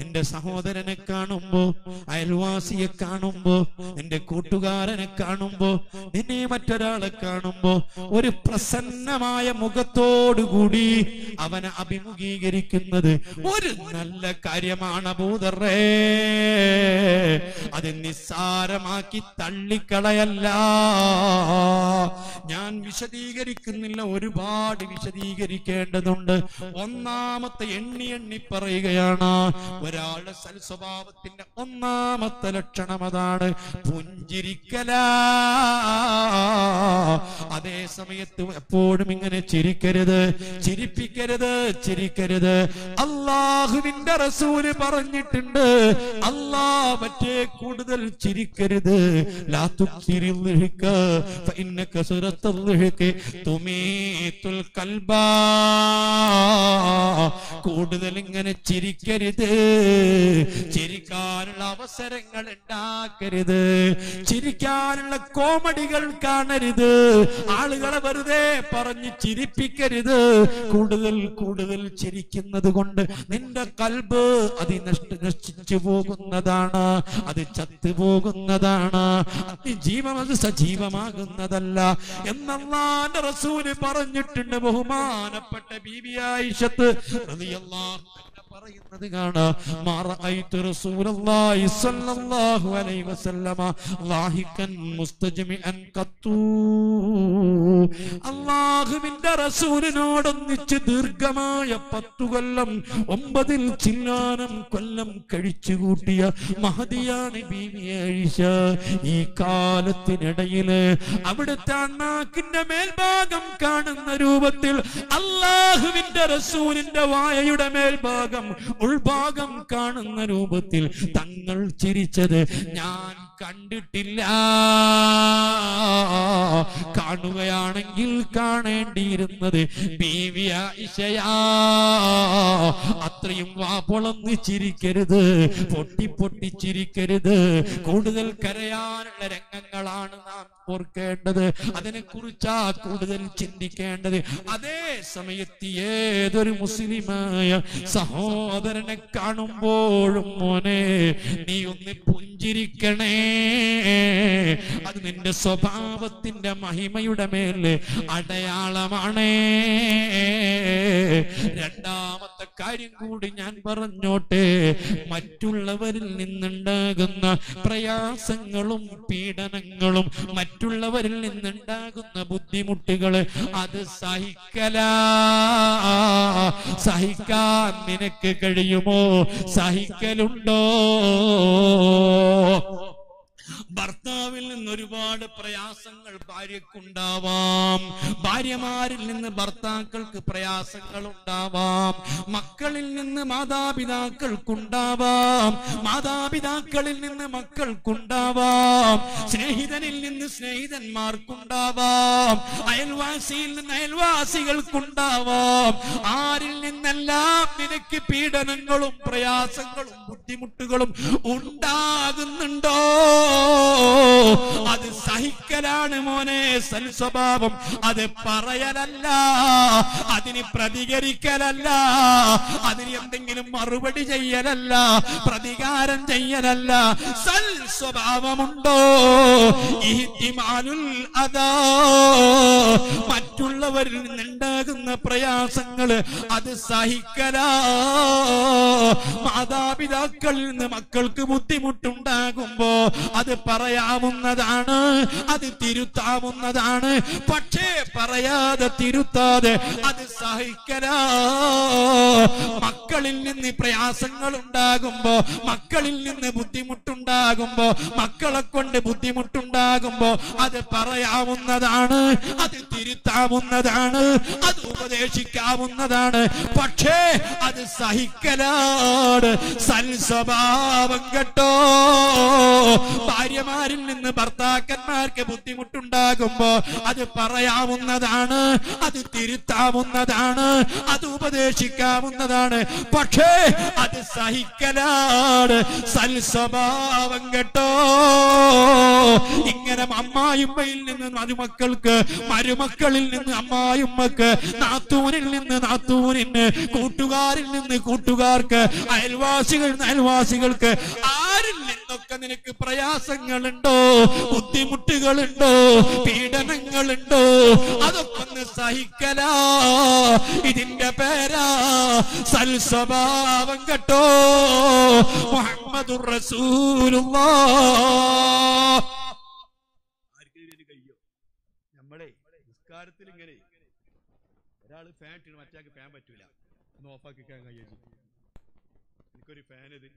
നിന്റെ സഹോദരനെ കാണുമ്പോ അയൽവാസിയെ കാണുമ്പോ നിന്റെ കൂട്ടുകാരനെ കാണുമ്പോ നിന്നെ മറ്റൊരാളെ കാണുമ്പോ ഒരു പ്രസന്നമായ മുഖത്തോടുകൂടി അവനെ അഭിമുഖീകരിക്കുന്നത് ഒരു നല്ല കാര്യമാണ് അബൂദറേ. അത് നിസ്സാരമാക്കി തള്ളിക്കളയല്ല. ഞാൻ വിശദീകരിക്കുന്നില്ല ഒരുപാട് വിശദീകരിക്കേണ്ടതുണ്ട്. ഒന്നാമത്തെ എണ്ണി എണ്ണി പറയുകയാണ് ഒരാളുടെ സൽസ്വഭാവത്തിന്റെ ഒന്നാമത്തെ ലക്ഷണം അതാണ് പുഞ്ചിരിക്കല. അതേ സമയത്ത് എപ്പോഴും ഇങ്ങനെ ചിരിക്കരുത് ചിരിപ്പിക്കരുത് ചിരിക്കരുത്. അള്ളാഹുവിന്റെ റസൂൽ പറഞ്ഞിട്ടുണ്ട് അല്ലാ മറ്റേ കൂടുതൽ ചിരിക്കരുത്. ലാ തുക്സിരിൽ ളിഹ്ക ഫഇന്ന കസറത്തുൽ ളിഹ്ക തുമീത്തുൽ ഖൽബാ കൂടുതൽ ഇങ്ങനെ ചിരിക്കരുത്. ചിരിക്കാനുള്ള അവസരങ്ങൾ ഉണ്ടാക്കരുത്. ചിരിക്കാനുള്ള കോമഡികൾ കാണരുത്. ആളുകളെ വെറുതെ പറഞ്ഞ് ചിരിപ്പിക്കരുത്. കൂടുതൽ കൂടുതൽ ചിരിക്കുന്നത് കൊണ്ട് നിന്റെ കൽബ് അത് നശിച്ചു പോകുന്നതാണ്. അത് ചത്തുപോകുന്നതാണ് അത് ജീവം അത് സജീവമാകുന്നതല്ല. എന്നല്ലാന്റെ റസൂൽ പറഞ്ഞിട്ടുണ്ട് ബഹുമാനപ്പെട്ട ബീബി ആയിഷത്ത് റളിയല്ലാഹു അൻഹ പറയുന്നത് കാണാം. അള്ളാഹുവിന്റെ റസൂലിനോടൊന്നിച്ച് ദീർഘമായ പത്തു കൊല്ലം ഒമ്പതിൽ ചില്ലാനം കൊല്ലം കഴിച്ചു കൂട്ടിയ മഹതിയാണ് ഈ കാലത്തിനിടയിൽ അവിടുത്തെ അണ്ണാക്കിന്റെ മേൽഭാഗം കാണുന്ന രൂപത്തിൽ അള്ളാഹുവിന്റെ റസൂലിന്റെ വായയുടെ മേൽഭാഗം ഉൾഭാഗം കാണുന്ന രൂപത്തിൽ തങ്ങൾ ചിരിച്ചത് ഞാൻ കണ്ടിട്ടില്ല. കാണുകയാണെങ്കിൽ കാണേണ്ടിയിരുന്നത് ബീവി ആയിഷയാ അത്രയും വാ പൊളന്ന് ചിരിക്കരുത് പൊട്ടി പൊട്ടി ചിരിക്കരുത്. കൂടുതൽ കരയാനുള്ള രംഗങ്ങളാണ് നാം ഓർക്കേണ്ടത് അതിനെ കുറിച്ചാ കൂടുതൽ ചിന്തിക്കേണ്ടത്? അതേ സമയത്ത് ഏതൊരു മുസ്ലിമായ സഹോദരനെ കാണുമ്പോഴും മോനെ നീ ഒന്ന് പുഞ്ചിരിക്കണേ. അത് നിന്റെ സ്വഭാവത്തിന്റെ മഹിമയുടെ മേൽ അടയാളമാണേ. രണ്ടാമത്തെ കാര്യം കൂടി ഞാൻ പറഞ്ഞോട്ടെ മറ്റുള്ളവരിൽ നിന്നുണ്ടാകുന്ന പ്രയാസങ്ങളും പീഡനങ്ങളും മറ്റുള്ളവരിൽ നിന്നുണ്ടാകുന്ന ബുദ്ധിമുട്ടുകൾ അത് സഹിക്കല. സഹിക്കാൻ നിനക്ക് കഴിയുമോ? സഹിക്കലുണ്ടോ? ഭർത്താവിൽ നിന്ന് ഒരുപാട് പ്രയാസങ്ങൾ ഭാര്യക്കുണ്ടാവാം ഭാര്യമാരിൽ നിന്ന് ഭർത്താക്കൾക്ക് പ്രയാസങ്ങൾ ഉണ്ടാവാം മക്കളിൽ നിന്ന് മാതാപിതാക്കൾക്കുണ്ടാവാം. മാതാപിതാക്കളിൽ നിന്ന് മക്കൾക്കുണ്ടാവാം. സ്നേഹിതനിൽ നിന്ന് സ്നേഹിതന്മാർക്കുണ്ടാവാം. അയൽവാസിയിൽ നിന്ന് അയൽവാസികൾക്കുണ്ടാവാം. ആരിൽ നിന്നെല്ലാം നിനക്ക് പീഡനങ്ങളും പ്രയാസങ്ങളും ബുദ്ധിമുട്ടുകളും ഉണ്ടാകുന്നുണ്ടോ? അത് സഹിക്കലാണ് മോനെ സൽസ്വഭാവം അത് പറയലല്ല അതിന് പ്രതികരിക്കലല്ല അതിന് എന്തെങ്കിലും മറുപടി ചെയ്യലല്ല പ്രതികാരം ചെയ്യലല്ല. സൽ സ്വഭാവമുണ്ടോ? മറ്റുള്ളവരിൽ നിന്നുണ്ടാകുന്ന പ്രയാസങ്ങൾ അത് സഹിക്കലാ. മാതാപിതാക്കളിൽ നിന്ന് മക്കൾക്ക് ബുദ്ധിമുട്ടുണ്ടാകുമ്പോ അത് പറയാവുന്നതാണ് അത് തിരുത്താവുന്നതാണ്. പക്ഷേ പറയാതെ തിരുത്താതെ അത് സഹിക്കലാ. മക്കളിൽ നിന്ന് പ്രയാസങ്ങൾ ഉണ്ടാകുമ്പോ മക്കളിൽ നിന്ന് ബുദ്ധിമുട്ടുണ്ടാകുമ്പോ മക്കളെ കൊണ്ട് ബുദ്ധിമുട്ടുണ്ടാകുമ്പോ അത് പറയാവുന്നതാണ് അത് തിരുത്താവുന്നതാണ് അത് ഉപദേശിക്കാവുന്നതാണ്. പക്ഷേ അത് സഹിക്കലാണ് സൽസ്വഭാവം കേട്ടോ. ഭാര്യമാരിൽ നിന്ന് ഭർത്താക്കന്മാർക്ക് ബുദ്ധിമുട്ടുണ്ടാകുമ്പോ അത് പറയാവുന്നതാണ് അത് തിരുത്താവുന്നതാണ് അത് ഉപദേശിക്കാവുന്നതാണ്. പക്ഷേ അത് സഹിക്കലാണ്. സൽസ്വഭാവം കേട്ടോ. ഇങ്ങനെ അമ്മായിമ്മയിൽ നിന്ന് മരുമക്കൾക്ക് മരുമക്കളിൽ നിന്ന് അമ്മായിമ്മക്ക് നാത്തൂരിൽ നിന്ന് നാത്തൂരിന് കൂട്ടുകാരിൽ നിന്ന് കൂട്ടുകാർക്ക് അയൽവാസികളിൽ നിന്ന് അയൽവാസികൾക്ക് ആരിൽ നിന്നൊക്കെ നിനക്ക് പ്രയാസങ്ങളുണ്ടോ ബുദ്ധിമുട്ടുകളുണ്ടോ? പീഡനങ്ങളുണ്ടോ? അതൊക്കെ സഹിക്കലാ. ഇതിന്റെ പേരാ സൽസ്വഭാവം കേട്ടോ. മുഹമ്മദുർ കഴിയോ നമ്മളെ നിസ്കാരത്തിൽ ഇങ്ങനെ ഒരാൾ ഫാൻ ഇട്ട് മറ്റാൾക്ക് ഫാൻ പറ്റൂല. ഒന്ന് ഓഫാക്കി കഴിയോ എനിക്കൊരു ഫാൻ ഇത്.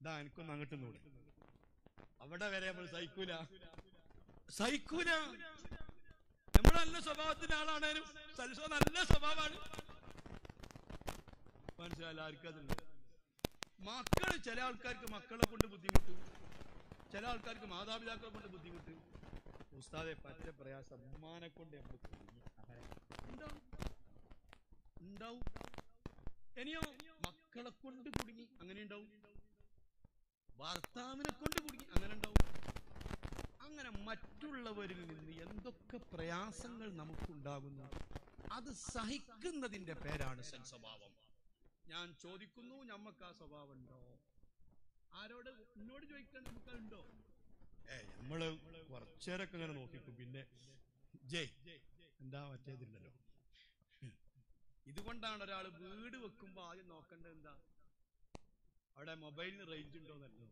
ഇതാ എനിക്കൊന്ന് അങ്ങോട്ട് നോട് അവിടെ വരെ നമ്മൾ സഹിക്കൂല സഹിക്കൂല നമ്മൾ നല്ല സ്വഭാവത്തിന്റെ ആളാണേലും സൽസോ നല്ല സ്വഭാവമാണ്. മനസ്സിലായില്ല? ആർക്കതുണ്ട് മക്കൾ ചില ആൾക്കാർക്ക് മക്കളെ കൊണ്ട് ബുദ്ധിമുട്ട്. ചില ആൾക്കാർക്ക് മാതാപിതാക്കളെ കൊണ്ട് ബുദ്ധിമുട്ട്. ഉസ്താദെ പറ്റ പ്രയാസം. ഉമ്മാനെ കൊണ്ട്. ഉണ്ടാവും. ഇനിയോ മക്കളെ കൊണ്ട് കുടുങ്ങി അങ്ങനെ ഉണ്ടാവും? ഭർത്താവിനെ കൊണ്ട് കുടുങ്ങി. അങ്ങനെ ഉണ്ടാവും. അങ്ങനെ മറ്റുള്ളവരിൽ നിന്ന് എന്തൊക്കെ പ്രയാസങ്ങൾ നമുക്കുണ്ടാകുന്നു അത് സഹിക്കുന്നതിന്റെ പേരാണ് സൽസ്വഭാവം. ഞാൻ ചോദിക്കുന്നു നമുക്ക് ആ സ്വഭാവം ഉണ്ടോ? ആരോട് എന്നോട് ചോദിക്കാൻ നമുക്ക് ഉണ്ടോ? ഏ നമ്മൾ കുറച്ചേരൊക്കെ ഇങ്ങനെ നോക്കിക്കും. പിന്നെ ജയ് എന്താ മറ്റേതില്ലല്ലോ? ഇതുകൊണ്ടാണ് ഒരാൾ വീട് വെക്കുമ്പോ ആദ്യം നോക്കേണ്ടത് എന്താ? അവിടെ മൊബൈലിന് റേഞ്ച് ഉണ്ടോ എന്നല്ല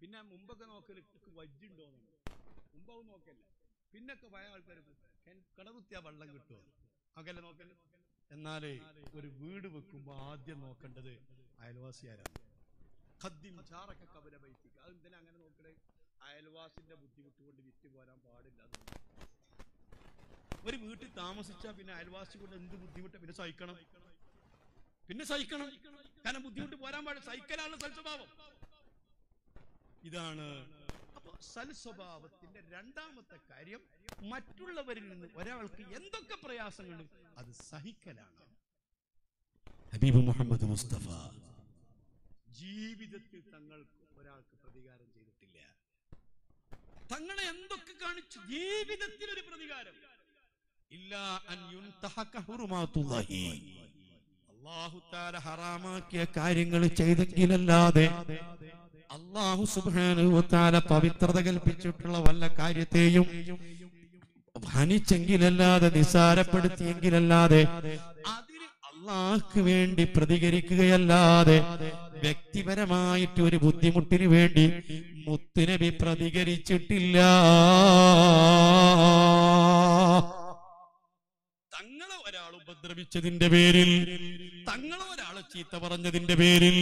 പിന്നെ മുമ്പൊക്കെ നോക്കൽ വജ്ജുണ്ടോ മുമ്പാവും നോക്കല്ല. പിന്നൊക്കെ പഴയ ആൾക്കാർക്ക് കടകുത്തിയാ വെള്ളം കിട്ടുമോ അങ്ങനെ നോക്കൽ. എന്നാലേ ഒരു വീട് വെക്കുമ്പോ ആദ്യം നോക്കേണ്ടത് അയൽവാസിയാരാണ്. ഖദ്ദിം ജാറക ഖബല ബൈത്തിക. അതെന്തിനാ അങ്ങനെ നോക്കണേ? അയൽവാസിന്റെ ബുദ്ധിമുട്ട് കൊണ്ട് വിറ്റ് പോരാൻ പാടില്ല ഒരു വീട്ടിൽ താമസിച്ചാ പിന്നെ അയൽവാസി കൊണ്ട് എന്ത് ബുദ്ധിമുട്ട്? പിന്നെ സഹിക്കണം. പിന്നെ സഹിക്കണം. കാരണം ബുദ്ധിമുട്ട് പോരാൻ പാടില്ല. സഹിക്കലാണ് സൽസ്വഭാവം ഇതാണ് അപ്പൊ സൽസ്വഭാവത്തിന്റെ രണ്ടാമത്തെ കാര്യം മറ്റുള്ളവരിൽ നിന്ന് ഒരാൾക്ക് എന്തൊക്കെ പ്രയാസങ്ങളും അത് സഹിക്കലാണ്. ഹബീബ് മുഹമ്മദ് മുസ്തഫ. ജീവിതത്തിൽ തങ്ങൾക്ക് ഒരാൾക്ക് പ്രതികാരം ചെയ്തിട്ടില്ല. തങ്ങളെ എന്തൊക്കെ കാണിച്ചു? ജീവിതത്തിൽ ഒരു പ്രതികാരം. ഇല്ല അൻ തആല ഹറാമാക്കിയ കാര്യങ്ങൾ ചെയ്തെങ്കിലല്ലാതെ അള്ളാഹു തആല പവിത്രത കൽപ്പിച്ചിട്ടുള്ള വല്ല കാര്യത്തെയും ഹനിച്ചെങ്കിലല്ലാതെ നിസാരപ്പെടുത്തിയെങ്കിലല്ലാതെ അള്ളാഹ്ക്ക് വേണ്ടി പ്രതികരിക്കുകയല്ലാതെ വ്യക്തിപരമായിട്ട് ഒരു ബുദ്ധിമുട്ടിന് വേണ്ടി മുത്തുനബി പ്രതികരിച്ചിട്ടില്ല. തങ്ങളെ ഒരാൾ ഉപദ്രവിച്ചതിന്റെ പേരിൽ തങ്ങളെ ഒരാൾ ചീത്ത പറഞ്ഞതിന്റെ പേരിൽ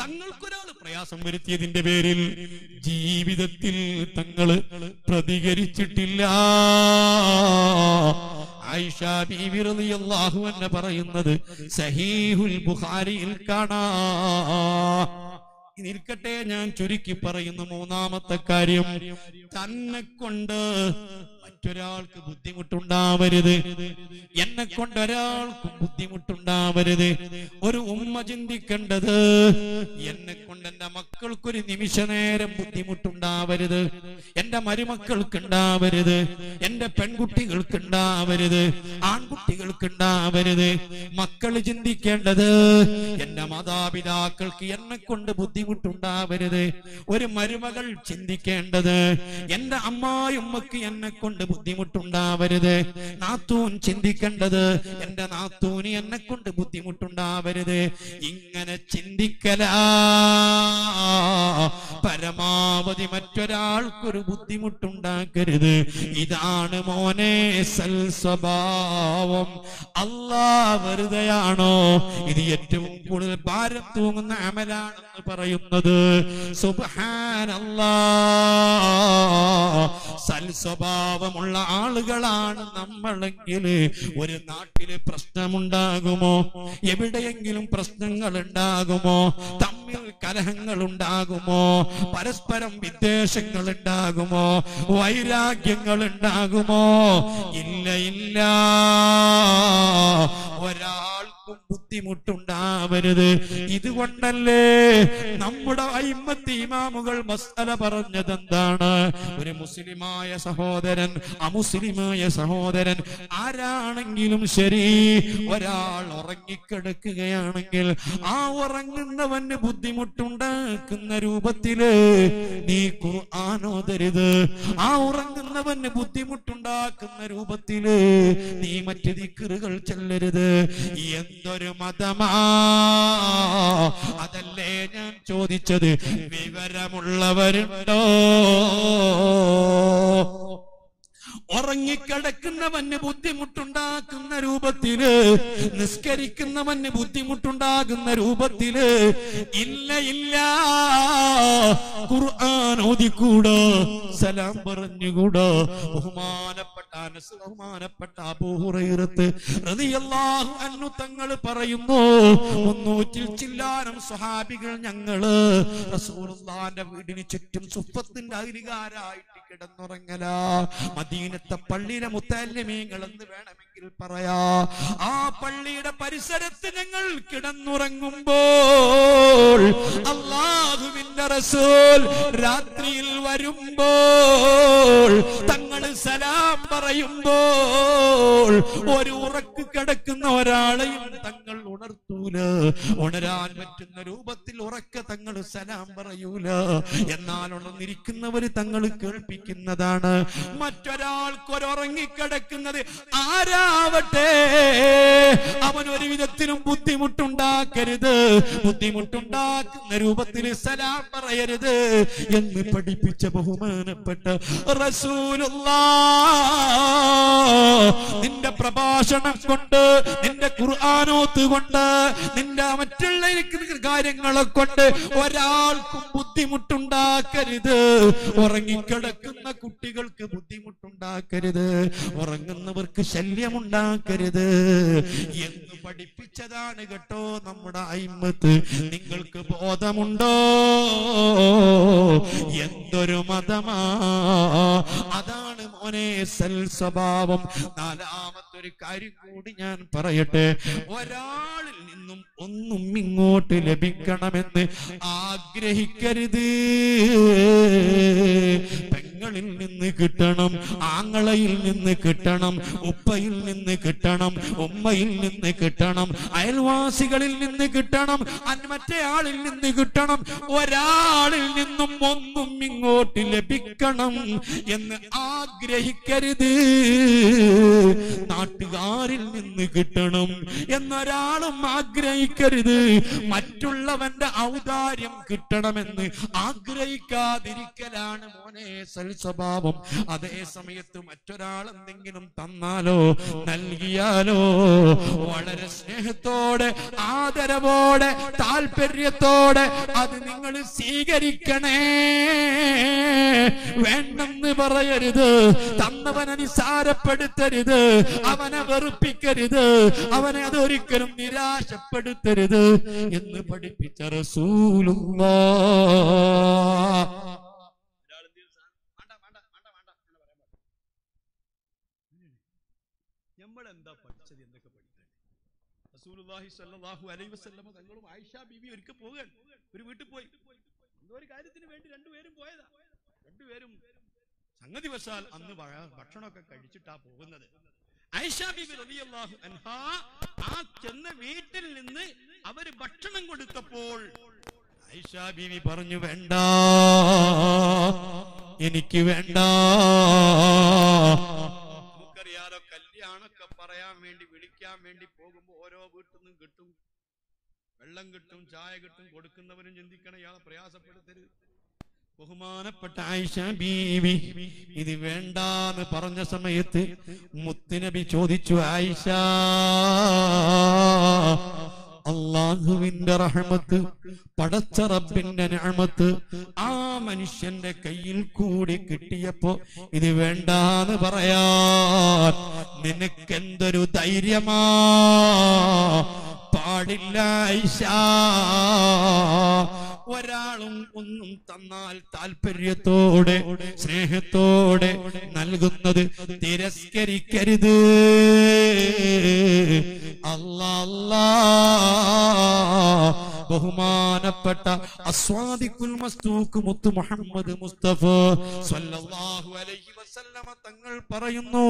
തങ്ങൾക്കൊരാൾ പ്രയാസം വരുത്തിയതിന്റെ പേരിൽ ജീവിതത്തിൽ തങ്ങൾ പ്രതികരിച്ചിട്ടില്ല. റളിയല്ലാഹു അൻഹ പറയുന്നത് സഹീഹുൽ ബുഖാരിയിൽ കാണാ. നിൽക്കട്ടെ ഞാൻ ചുരുക്കി പറയുന്ന മൂന്നാമത്തെ കാര്യം. തന്നെ കൊണ്ട് മറ്റൊരാൾക്ക് ബുദ്ധിമുട്ടുണ്ടാവരുത്. എന്നെ കൊണ്ട് ഒരാൾക്കും ബുദ്ധിമുട്ടുണ്ടാവരുത്. ഒരു ഉമ്മ ചിന്തിക്കേണ്ടത് എന്നെ കൊണ്ട് എന്റെ മക്കൾക്കൊരു നിമിഷ നേരം ബുദ്ധിമുട്ടുണ്ടാവരുത്. എന്റെ മരുമക്കൾക്ക് ഉണ്ടാവരുത് എന്റെ പെൺകുട്ടികൾക്ക് ഉണ്ടാവരുത് ആൺകുട്ടികൾക്ക് ഉണ്ടാവരുത് മക്കൾ ചിന്തിക്കേണ്ടത് എന്റെ മാതാപിതാക്കൾക്ക് എന്നെ കൊണ്ട് ബുദ്ധിമുട്ടുണ്ടാവരുത്. ഒരു മരുമകൾ ചിന്തിക്കേണ്ടത് എന്റെ അമ്മായിമ്മക്ക് എന്നെ കൊണ്ട് ബുദ്ധിമുട്ടുണ്ടാവരുത്. നാത്തൂൻ ചിന്തിക്കേണ്ടത് എന്റെ നാത്തൂന് എന്നെ കൊണ്ട് ബുദ്ധിമുട്ടുണ്ടാവരുത്. ഇങ്ങനെ ചിന്തിക്കലാ. പരമാവധി മറ്റൊരാൾക്കൊരു ബുദ്ധിമുട്ടുണ്ടാക്കരുത്. ഇതാണ് മോനെ സൽ സ്വഭാവം. അല്ലാ വെറുതെയാണോ? ഇത് ഏറ്റവും കൂടുതൽ ഭാരം തൂങ്ങുന്ന അമലാണെന്ന് പറയുന്നത്. സൽസ്വഭാവമുള്ള സൽ സ്വഭാവമുള്ള ആളുകളാണ് നമ്മളെങ്കിൽ ഒരു നാട്ടിൽ പ്രശ്നമുണ്ടാകുമോ? എവിടെയെങ്കിലും പ്രശ്നങ്ങൾ ഉണ്ടാകുമോ തമ്മിൽ കലഹങ്ങൾ ഉണ്ടാകുമോ പരസ്പരം വിദ്വേഷങ്ങൾ ഉണ്ടാകുമോ വൈരാഗ്യങ്ങൾ ഉണ്ടാകുമോ ഇല്ല. ഇല്ല ഒരാൾക്കും ബുദ്ധിമുട്ടുണ്ടാവരുത്. ഇതുകൊണ്ടല്ലേ നമ്മുടെ അയിമത്തി ഇമാമുകൾ മസ്അല പറഞ്ഞത് എന്താണ് ഒരു മുസ്ലിമായ സഹോദരൻ അമുസ്ലിമായ സഹോദരൻ ആരാണെങ്കിലും ശരി ഒരാൾ ഉറങ്ങിക്കിടക്കുകയാണെങ്കിൽ ആ ഉറങ്ങുന്നവന് ബുദ്ധിമുട്ടുണ്ടാക്കുന്ന രൂപത്തിൽ നീ ആനോദരുത് ആ ഉറങ്ങുന്നവന് ബുദ്ധിമുട്ടുണ്ടാക്കുന്ന രൂപത്തിൽ നീ മറ്റു ദിക്കറുകൾ ചെല്ലരുത്. എന്തൊരു മതമാ? അതല്ലേ ഞാൻ ചോദിച്ചത്? വിവരമുള്ളവരുണ്ടോ? ഉറങ്ങിക്കിടക്കുന്നവന് ബുദ്ധിമുട്ടുണ്ടാക്കുന്ന രൂപത്തിൽ നിസ്കരിക്കുന്നവന് ബുദ്ധിമുട്ടുണ്ടാകുന്ന രൂപത്തിൽ ഇല്ല ഇല്ല ഖുർആൻ സലാം പറഞ്ഞുകൂടോ. ബഹുമാനപ്പെട്ട അനസ് ബഹുമാനപ്പെട്ട അബൂഹുറൈറത്ത് റളിയല്ലാഹു അൻഹു തങ്ങൾ പറയുന്നു മുന്നൂറ്റിൽ ചില്ലാനം സ്വഹാബികൾ ഞങ്ങൾ റസൂലുള്ളാന്റെ വീടിന് ചുറ്റും സുപ്പത്തിന്റെ കിടന്നുറങ്ങല. കിടന്നുറങ്ങലാ മദീനത്തെ പള്ളിയിലെ മുത്തല്യമീങ്ങൾ എന്ന് പറയാ ആ പള്ളിയുടെ പരിസരത്ത് ഞങ്ങൾ കിടന്നുറങ്ങുമ്പോൾ അള്ളാഹുവിന്റെ റസൂൽ രാത്രിയിൽ വരുമ്പോൾ തങ്ങൾ സലാം പറയുമ്പോൾ ഒരു ഉറക്ക് കിടക്കുന്ന ഒരാളെയും തങ്ങൾ ഉണർത്തൂല. ഉണരാൻ പറ്റുന്ന രൂപത്തിൽ ഉറക്ക തങ്ങൾ സലാം പറയൂല. എന്നാൽ ഉണർന്നിരിക്കുന്നവര് തങ്ങൾ കേൾപ്പിക്കുന്നതാണ്. മറ്റൊരാൾക്ക് ഒരു ആരാവട്ടെ അവൻ ഒരു വിധത്തിലും ബുദ്ധിമുട്ടുണ്ടാക്കരുത്. ബുദ്ധിമുട്ടുണ്ടാക്കുന്ന രൂപത്തിൽ സലാം പറയരുത് എന്ന് പഠിപ്പിച്ച ബഹുമാനപ്പെട്ട റസൂലുള്ള. നിന്റെ പ്രഭാഷണം കൊണ്ട് നിന്റെ ഖുർആാനോത്ത് കൊണ്ട് നിന്റെ മറ്റുള്ള കാര്യങ്ങളെ കൊണ്ട് ഒരാൾക്കും ബുദ്ധിമുട്ടുണ്ടാക്കരുത്. ഉറങ്ങിക്കിടക്കുന്ന കുട്ടികൾക്ക് ബുദ്ധിമുട്ടുണ്ടാക്കരുത്. ഉറങ്ങുന്നവർക്ക് ശല്യമുണ്ടാക്കരുത് എന്ന് പഠിപ്പിച്ചതാണ് കേട്ടോ നമ്മുടെ അയിമത്ത്. നിങ്ങൾക്ക് ബോധമുണ്ടോ? എന്തൊരു മതമാ? അതാണ് മോനെ സൽ സ്വഭാവം. നാലാമത്തെ ഒരു കാര്യം കൂടി ഞാൻ പറയട്ടെ. ഒരാളിൽ നിന്നും ഒന്നും ഇങ്ങോട്ട് ലഭിക്കണമെന്ന് ആഗ്രഹിക്കരുത്. പെങ്ങളിൽ നിന്ന് കിട്ടണം ആങ്ങളയിൽ നിന്ന് കിട്ടണം ഉപ്പയിൽ നിന്ന് കിട്ടണം ഉമ്മയിൽ നിന്ന് കിട്ടണം അയൽവാസികളിൽ നിന്ന് കിട്ടണം മറ്റേ ആളിൽ നിന്ന് കിട്ടണം ഒരാളിൽ നിന്നും ഒന്നും ഇങ്ങോട്ട് ലഭിക്കണം എന്ന് ആഗ്രഹിക്കരുത്. നാട്ടുകാരിൽ നിന്ന് കിട്ടണം എന്നൊരാളും ആഗ്രഹിക്കരുത്. മറ്റുള്ളവന്റെ ഔദാര്യം കിട്ടണമെന്ന് ആഗ്രഹിക്കാതിരിക്കലാണ് മോനെ സൽസ്വഭാവം അതേ സമയത്ത് മറ്റൊരാൾ എന്തെങ്കിലും തന്നാലോ നൽകിയാലോ വളരെ സ്നേഹത്തോടെ ആദരവോടെ താല്പര്യത്തോടെ അത് നിങ്ങൾ സ്വീകരിക്കണേ. വേണ്ടെന്ന് പറയരുത് തന്നവനെ നിസാരപ്പെടുത്തരുത് അവനെ വെറുപ്പിക്കരുത് അവനെ അതൊരിക്കലും നിരാശപ്പെടുത്തരുത് എന്ന് പഠിപ്പിച്ച റസൂലുള്ളാ നമ്മൾ എന്താ പഠിച്ചത് എന്തൊക്കെ പഠിക്കണ്ടേ റസൂലുള്ളാഹി സല്ലല്ലാഹു അലൈഹി വസല്ലമ തങ്ങളും ആയിഷ ബീവി ഒരിക്കൽ പോവുകയാണ്. ഒരു വീട്ടിൽ പോയി. എന്തോ ഒരു കാര്യത്തിന് വേണ്ടി രണ്ടുപേരും പോയതാ. രണ്ടുപേരും സംഗതി വശാൽ അന്ന് ഭക്ഷണമൊക്കെ കഴിച്ചിട്ടാ പോകുന്നത്. ആയിഷ ബീബി റളിയല്ലാഹു അൻഹാ ആ ചെന്ന വീട്ടിൽ നിന്ന് അവർ ഭക്ഷണം കൊടുത്തപ്പോൾ ആയിഷ ബീവി പറഞ്ഞു വേണ്ട. എനിക്ക് വേണ്ട. കല്യാണമൊക്കെ പറയാൻ വേണ്ടി വിളിക്കാൻ വേണ്ടി പോകുമ്പോ ഓരോ വീട്ടിൽ നിന്നും കിട്ടും. വെള്ളം കിട്ടും ചായ കിട്ടും കൊടുക്കുന്നവരും ചിന്തിക്കണം ഇയാളെ പ്രയാസപ്പെടുത്തരുത്. ബഹുമാനപ്പെട്ട ആയിഷ ബീവി ഇത് വേണ്ടാന്ന് പറഞ്ഞ സമയത്ത് മുത്തുനബി ചോദിച്ചു ആയിഷ അള്ളാഹുവിന്റെ റഹമത്ത് പടച്ച റബ്ബിന്റെ ഞാമത്ത് ആ മനുഷ്യന്റെ കയ്യിൽ കൂടി കിട്ടിയപ്പോ ഇത് വേണ്ടാന്ന് പറയാൻ നിനക്കെന്തൊരു ധൈര്യമാ? പാടില്ല ആയിഷ ഒരാളും ഒന്നും തന്നാൽ താല്പര്യത്തോടെ സ്നേഹത്തോടെ നൽകുന്നത് തിരസ്കരിക്കരുത്. അല്ലാ ബഹുമാനപ്പെട്ട അസ്വാദിക്കുൽ മസ്തൂക്ക് മുത്തു മുഹമ്മദ് മുസ്തഫ സല്ലല്ലാഹു അലൈഹി വസല്ലമ തങ്ങൾ പറയുന്നു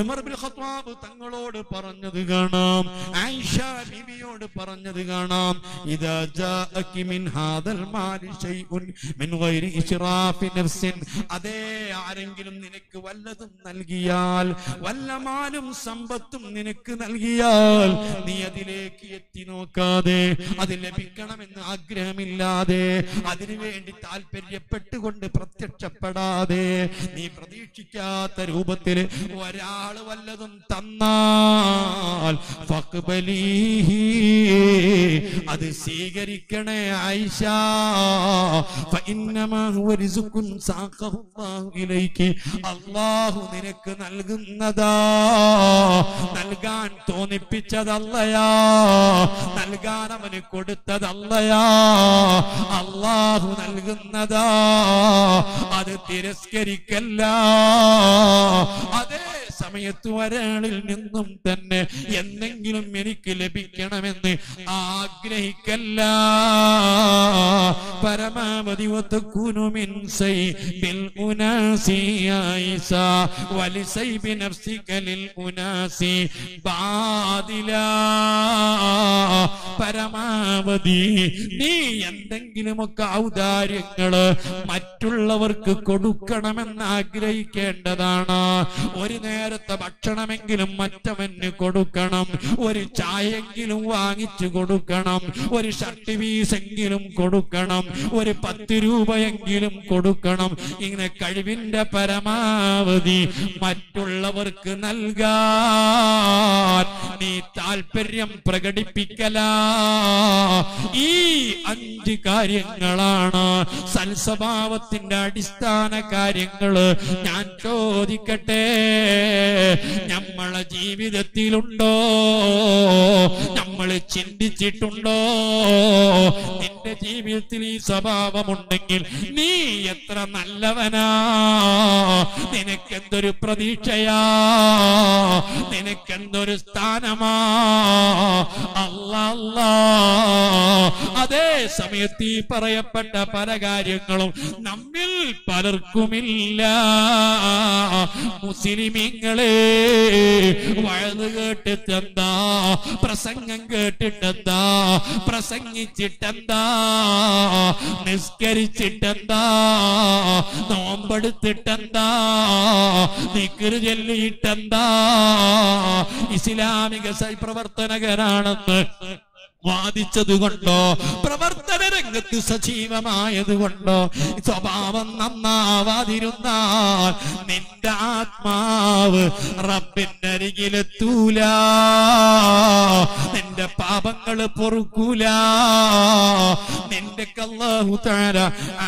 ഉമർ ബിൻ ഖത്താബ് തങ്ങളോട് പറഞ്ഞത് കാണാം ആയിഷ ബിബിയോട് പറഞ്ഞത് കാണാം ഇദാ ജാഅകി മിൻ ഹാദൽ മാലി ശൈഉൻ മിൻ ഗൈരി ഇശ്റാഫി നഫ്സിൻ. അതേ ആരെങ്കിലും നിനക്ക് വല്ലതും നൽകിയാൽ വല്ല മാലും സമ്പത്തും നിനക്ക് നൽകിയാൽ നീ അതിലേക്ക് എത്തി നോക്കാതെ അത് ലഭിക്കണമെന്ന് ആഗ്രഹമില്ലാതെ അതിനുവേണ്ടി താല്പര്യപ്പെട്ടുകൊണ്ട് പ്രത്യക്ഷപ്പെടാതെ നീ പ്രതീക്ഷിക്കാത്ത രൂപത്തിൽ ഒരാൾ വല്ലതും തന്നാൽ. അത് സ്വീകരിക്കണേ ആയിഷ. അള്ളാഹു നിനക്ക് നൽകുന്നതാ. നൽകാൻ തോന്നിപ്പിച്ചതല്ലയാ. നൽകാൻ അവന് കൊടുത്തതല്ലയാ. അല്ലാഹു നൽകുന്നതാ. അത് തിരസ്കരിക്കല്ല. അതേ സമയം സമയത്ത് ഒരാളിൽ നിന്നും തന്നെ എന്തെങ്കിലും എനിക്ക് ലഭിക്കണമെന്ന് ആഗ്രഹിക്കല്ല. പരമാവധി പരമാവധി നീ എന്തെങ്കിലുമൊക്കെ ഔദാര്യങ്ങൾ മറ്റുള്ളവർക്ക് കൊടുക്കണമെന്ന് ആഗ്രഹിക്കേണ്ടതാണ് ഒരു നേരത്തെ ഭക്ഷണമെങ്കിലും മറ്റവന് കൊടുക്കണം. ഒരു ചായെങ്കിലും വാങ്ങിച്ചു കൊടുക്കണം. ഒരു ഷർട്ട് പീസെങ്കിലും കൊടുക്കണം. ഒരു പത്ത് രൂപയെങ്കിലും കൊടുക്കണം. ഇങ്ങനെ കഴിവിന്റെ പരമാവധി മറ്റുള്ളവർക്ക് നൽകാൻ നീ താല്പര്യം പ്രകടിപ്പിക്കല. ഈ അഞ്ച് കാര്യങ്ങളാണ് സൽസ്വഭാവത്തിന്റെ അടിസ്ഥാന കാര്യങ്ങൾ ഞാൻ ചോദിക്കട്ടെ? നമ്മളെ ജീവിതത്തിലുണ്ടോ? നമ്മൾ ചിന്തിച്ചിട്ടുണ്ടോ? നിന്റെ ജീവിതത്തിൽ ഈ സ്വഭാവമുണ്ടെങ്കിൽ നീ എത്ര നല്ലവനാ? നിനക്കെന്തൊരു പ്രതീക്ഷയാ? നിനക്കെന്തൊരു സ്ഥാനമാ? അല്ല. അതേ സമയത്ത് ഈ പറയപ്പെട്ട പല കാര്യങ്ങളും നമ്മിൽ പലർക്കുമില്ല. മുസ്ലിമീങ്ങളെ വഴന്ന് കേട്ടിട്ടെന്താ? പ്രസംഗം കേട്ടിട്ടെന്താ? പ്രസംഗിച്ചിട്ടെന്താ? നിസ്കരിച്ചിട്ടെന്താ? നോമ്പെടുത്തിട്ടെന്താ? നിക്കര് ചൊല്ലിയിട്ടെന്താ? ഇസ്ലാമിക പ്രവർത്തനകരാണെന്ന് വാദിച്ചത് കൊണ്ടോ പ്രവർത്തന രംഗത്ത് സജീവമായത് കൊണ്ടോ സ്വഭാവം നന്നാവാതിരുന്നാൽ നിന്റെ ആത്മാവ് റബ്ബിന്റെ അരികിലെത്തൂല. നിന്റെ പാപങ്ങൾ പൊറുക്കൂല. നിന്റെ കല്ലാഹു താര